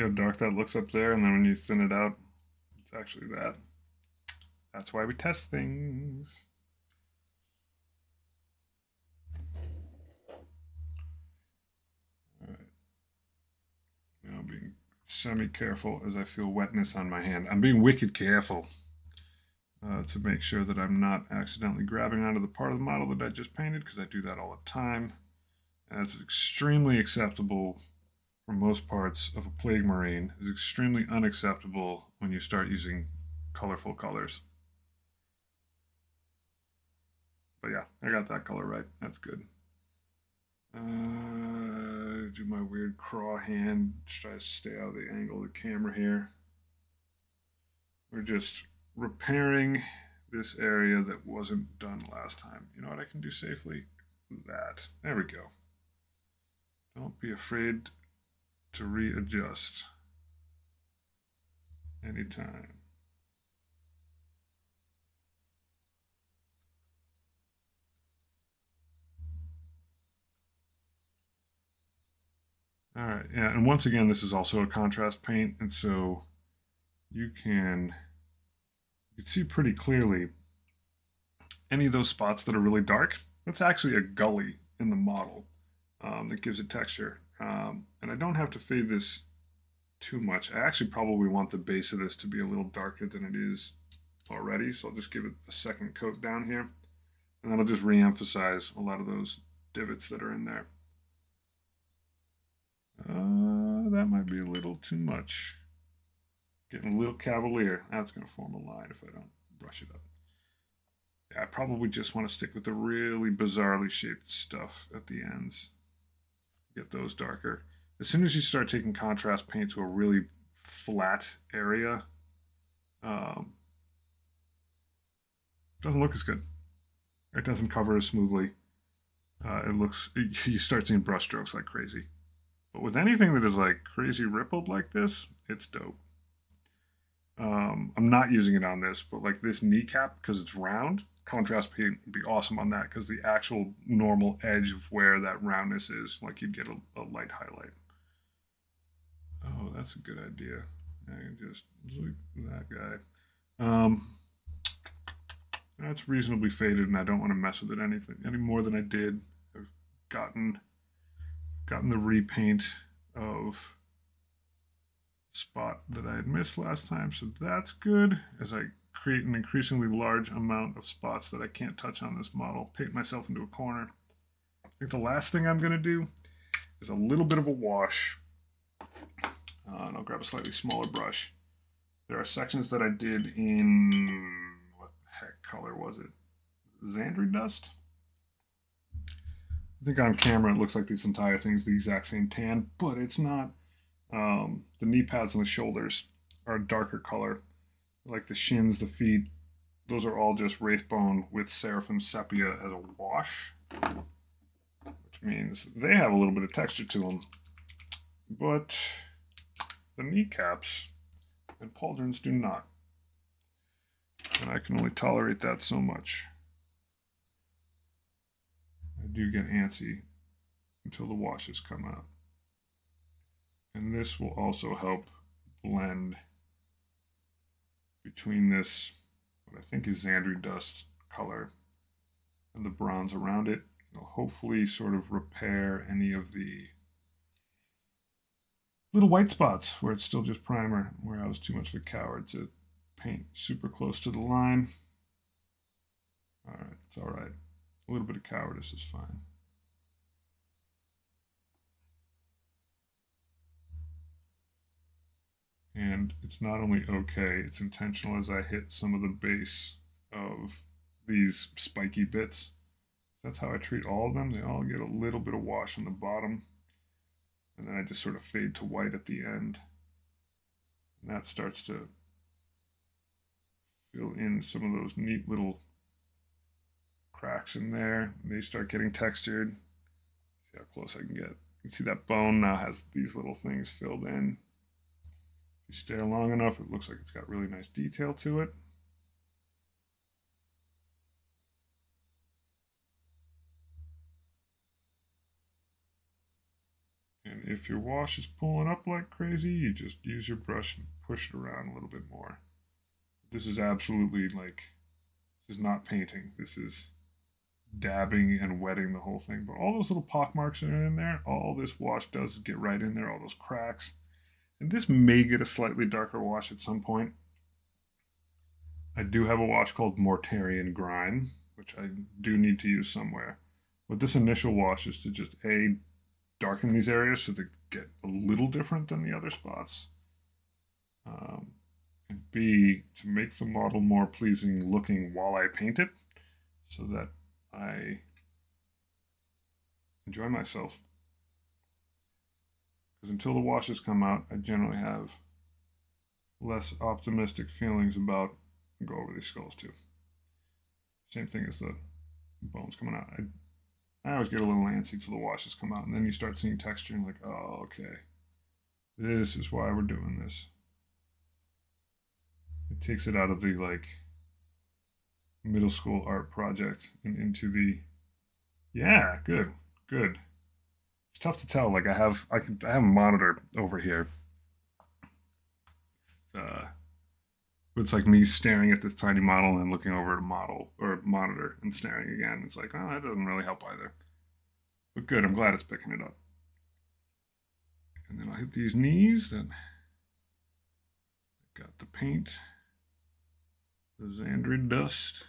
See how dark that looks up there? And then when you thin it out, it's actually that. That's why we test things. All right. Now being semi-careful as I feel wetness on my hand. I'm being wicked careful uh, to make sure that I'm not accidentally grabbing onto the part of the model that I just painted because I do that all the time. And it's extremely acceptable for most parts of a plague marine is extremely unacceptable when you start using colorful colors. But yeah, I got that color right. That's good. Uh, do my weird craw hand. Try to stay out of the angle of the camera here. We're just repairing this area that wasn't done last time. You know what I can do safely? That. There we go. Don't be afraid to readjust anytime. All right, yeah, and once again, this is also a contrast paint, and so you can you can see pretty clearly any of those spots that are really dark. That's actually a gully in the model um, that gives it texture. Um, and I don't have to fade this too much. I actually probably want the base of this to be a little darker than it is already. So I'll just give it a second coat down here. And then I'll just re-emphasize a lot of those divots that are in there. Uh, that might be a little too much. Getting a little cavalier. That's going to form a line if I don't brush it up. Yeah, I probably just want to stick with the really bizarrely shaped stuff at the ends get those darker. As soon as you start taking contrast paint to a really flat area, um, doesn't look as good. It doesn't cover as smoothly. Uh, it looks, you start seeing brush strokes like crazy. But with anything that is like crazy rippled like this, it's dope. Um, I'm not using it on this, but like this kneecap, because it's round, contrast paint would be awesome on that because the actual normal edge of where that roundness is, like you'd get a, a light highlight. Oh, that's a good idea. I can just look that guy. Um, that's reasonably faded, and I don't want to mess with it anything any more than I did. I've gotten gotten the repaint of spot that I had missed last time, so that's good. As I create an increasingly large amount of spots that I can't touch on this model, paint myself into a corner. I think the last thing I'm going to do is a little bit of a wash. Uh, and I'll grab a slightly smaller brush. There are sections that I did in, what the heck color was it? Zandri dust? I think on camera it looks like this entire thing is the exact same tan, but it's not. Um, the knee pads and the shoulders are a darker color like the shins, the feet, those are all just Wraithbone with Seraphim Sepia as a wash. Which means they have a little bit of texture to them. But the kneecaps and pauldrons do not. And I can only tolerate that so much. I do get antsy until the washes come out. And this will also help blend between this, what I think is Zandri dust color, and the bronze around it. It'll hopefully sort of repair any of the little white spots where it's still just primer, where I was too much of a coward to paint super close to the line. All right, it's all right. A little bit of cowardice is fine. And it's not only okay, it's intentional as I hit some of the base of these spiky bits. That's how I treat all of them. They all get a little bit of wash on the bottom. And then I just sort of fade to white at the end. And that starts to fill in some of those neat little cracks in there. They start getting textured. See how close I can get. You can see that bone now has these little things filled in. You stare long enough, it looks like it's got really nice detail to it. And if your wash is pulling up like crazy, you just use your brush and push it around a little bit more. This is absolutely like, this is not painting. This is dabbing and wetting the whole thing. But all those little pock marks are in there. All this wash does is get right in there, all those cracks. And this may get a slightly darker wash at some point. I do have a wash called Mortarion Grime, which I do need to use somewhere. But this initial wash is to just A, darken these areas so they get a little different than the other spots. Um, and B, to make the model more pleasing looking while I paint it so that I enjoy myself. Because until the washes come out, I generally have less optimistic feelings about go over these skulls too. Same thing as the bones coming out. I, I always get a little antsy till the washes come out, and then you start seeing texture and like, oh, okay, this is why we're doing this. It takes it out of the like middle school art project and into the yeah, good, good. It's tough to tell. Like I have I can I have a monitor over here. Uh, it's like me staring at this tiny model and looking over at a model or monitor and staring again. It's like, oh, that doesn't really help either. But good, I'm glad it's picking it up. And then I'll hit these knees. Then got the paint the Zandri dust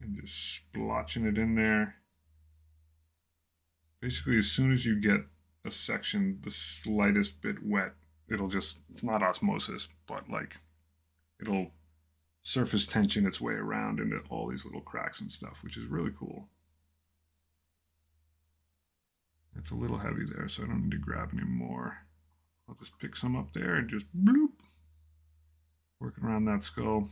and just splotching it in there. Basically, as soon as you get a section the slightest bit wet, it'll just, it's not osmosis, but like it'll surface tension its way around into all these little cracks and stuff, which is really cool. It's a little heavy there, so I don't need to grab any more. I'll just pick some up there and just bloop working around that skull.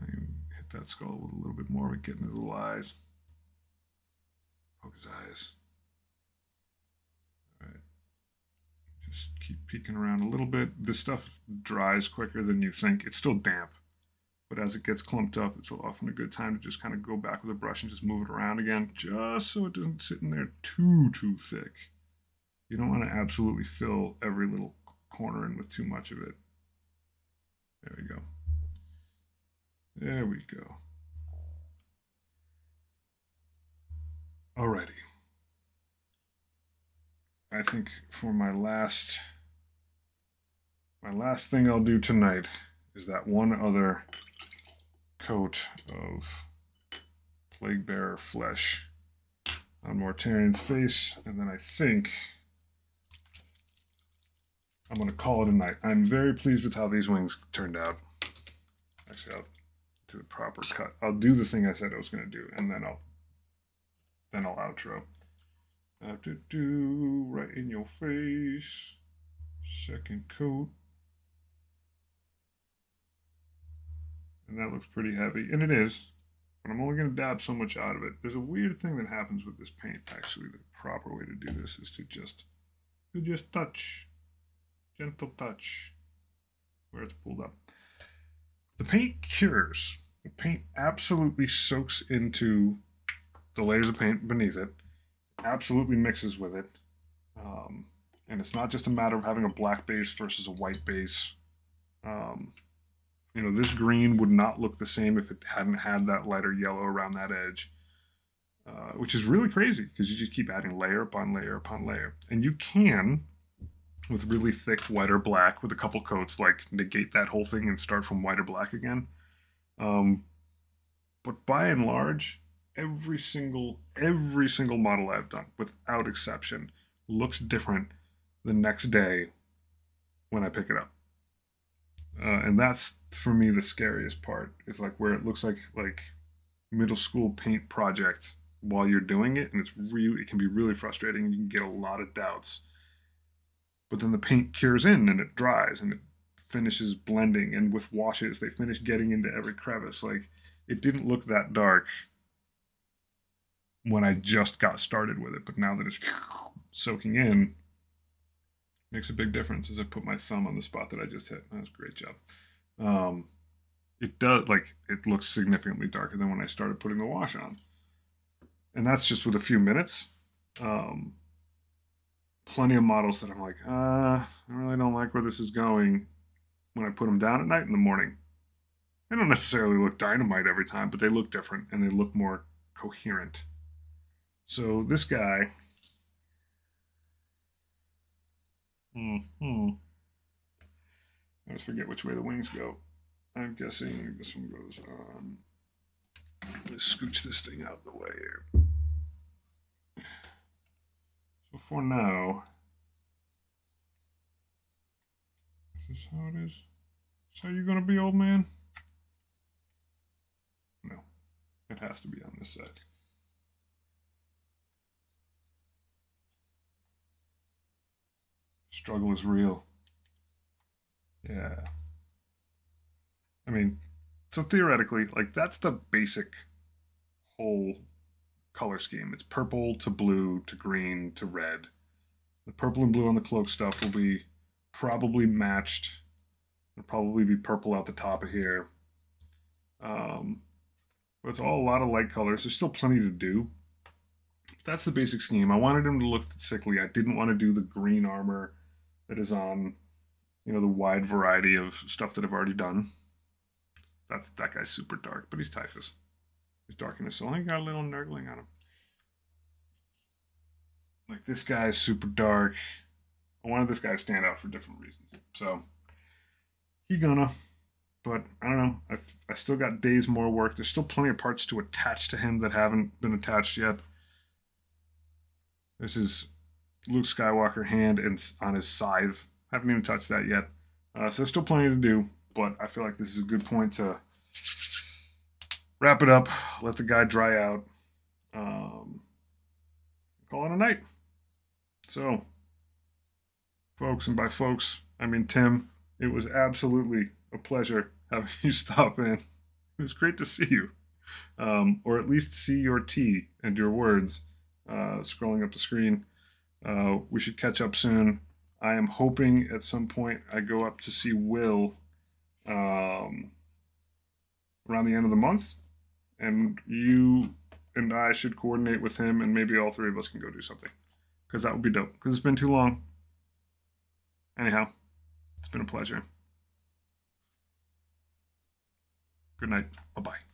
I hit that skull with a little bit more, but getting his little eyes. Poke his eyes. All right. Just keep peeking around a little bit. This stuff dries quicker than you think. It's still damp, but as it gets clumped up, it's often a good time to just kind of go back with a brush and just move it around again, just so it doesn't sit in there too, too thick. You don't want to absolutely fill every little corner in with too much of it. There we go. There we go. Alrighty. I think for my last my last thing I'll do tonight is that one other coat of Plaguebearer Flesh on Mortarion's face, and then I think I'm to call it a night. I'm very pleased with how these wings turned out. Actually, I'll do the proper cut. I'll do the thing I said I was to do, and then I'll then I'll outro. Uh, Have to do right in your face. Second coat. And that looks pretty heavy, and it is. but I'm only going to dab so much out of it. There's a weird thing that happens with this paint, actually. The proper way to do this is to just, to just touch, gentle touch, where it's pulled up. The paint cures. The paint absolutely soaks into the layers of paint beneath it, absolutely mixes with it. Um, and it's not just a matter of having a black base versus a white base. Um, you know, this green would not look the same if it hadn't had that lighter yellow around that edge, uh, which is really crazy because you just keep adding layer upon layer upon layer. And you can, with really thick white or black, with a couple coats, like negate that whole thing and start from white or black again. Um, but by and large, every single every single model I've done, without exception, looks different the next day when I pick it up. Uh, and that's for me the scariest part. Is like where it looks like like middle school paint project while you're doing it and it's really it can be really frustrating. You can get a lot of doubts. But then the paint cures in and it dries and it finishes blending. And with washes they finish getting into every crevice. Like it didn't look that dark when I just got started with it but now that it's soaking in makes a big difference as I put my thumb on the spot that I just hit. That was a great job. Um, it does like it looks significantly darker than when I started putting the wash on, and that's just with a few minutes. Um, plenty of models that I'm like, uh, I really don't like where this is going. When I put them down at night in the morning, they don't necessarily look dynamite every time, but they look different and they look more coherent. So this guy Hmm. I always forget which way the wings go. I'm guessing this one goes on. Let's scooch this thing out of the way here. So for now, is this how it is? Is how you're gonna be, old man? No, it has to be on this side. Struggle is real. Yeah. I mean, so theoretically, like that's the basic whole color scheme. It's purple to blue to green to red. The purple and blue on the cloak stuff will be probably matched. It'll probably be purple out the top of here. Um, but it's all a lot of light colors. There's still plenty to do. That's the basic scheme. I wanted him to look sickly. I didn't want to do the green armor that is on, you know, the wide variety of stuff that I've already done. That's that guy's super dark, but he's typhus. He's dark in his soul. He got a little nurgling on him. Like this guy's super dark. I wanted this guy to stand out for different reasons. So he gonna, but I don't know. I I still got days more work. There's still plenty of parts to attach to him that haven't been attached yet. This is Luke Skywalker hand and on his scythe. Haven't even touched that yet. Uh, so there's still plenty to do, but I feel like this is a good point to wrap it up, let the guy dry out, um, call it a night. So, folks, and by folks, I mean Tim, it was absolutely a pleasure having you stop in. It was great to see you, um, or at least see your tea and your words uh, scrolling up the screen. Uh, we should catch up soon. I am hoping at some point I go up to see Will um, around the end of the month, and you and I should coordinate with him, and maybe all three of us can go do something because that would be dope. Because it's been too long. Anyhow, it's been a pleasure. Good night. Bye bye.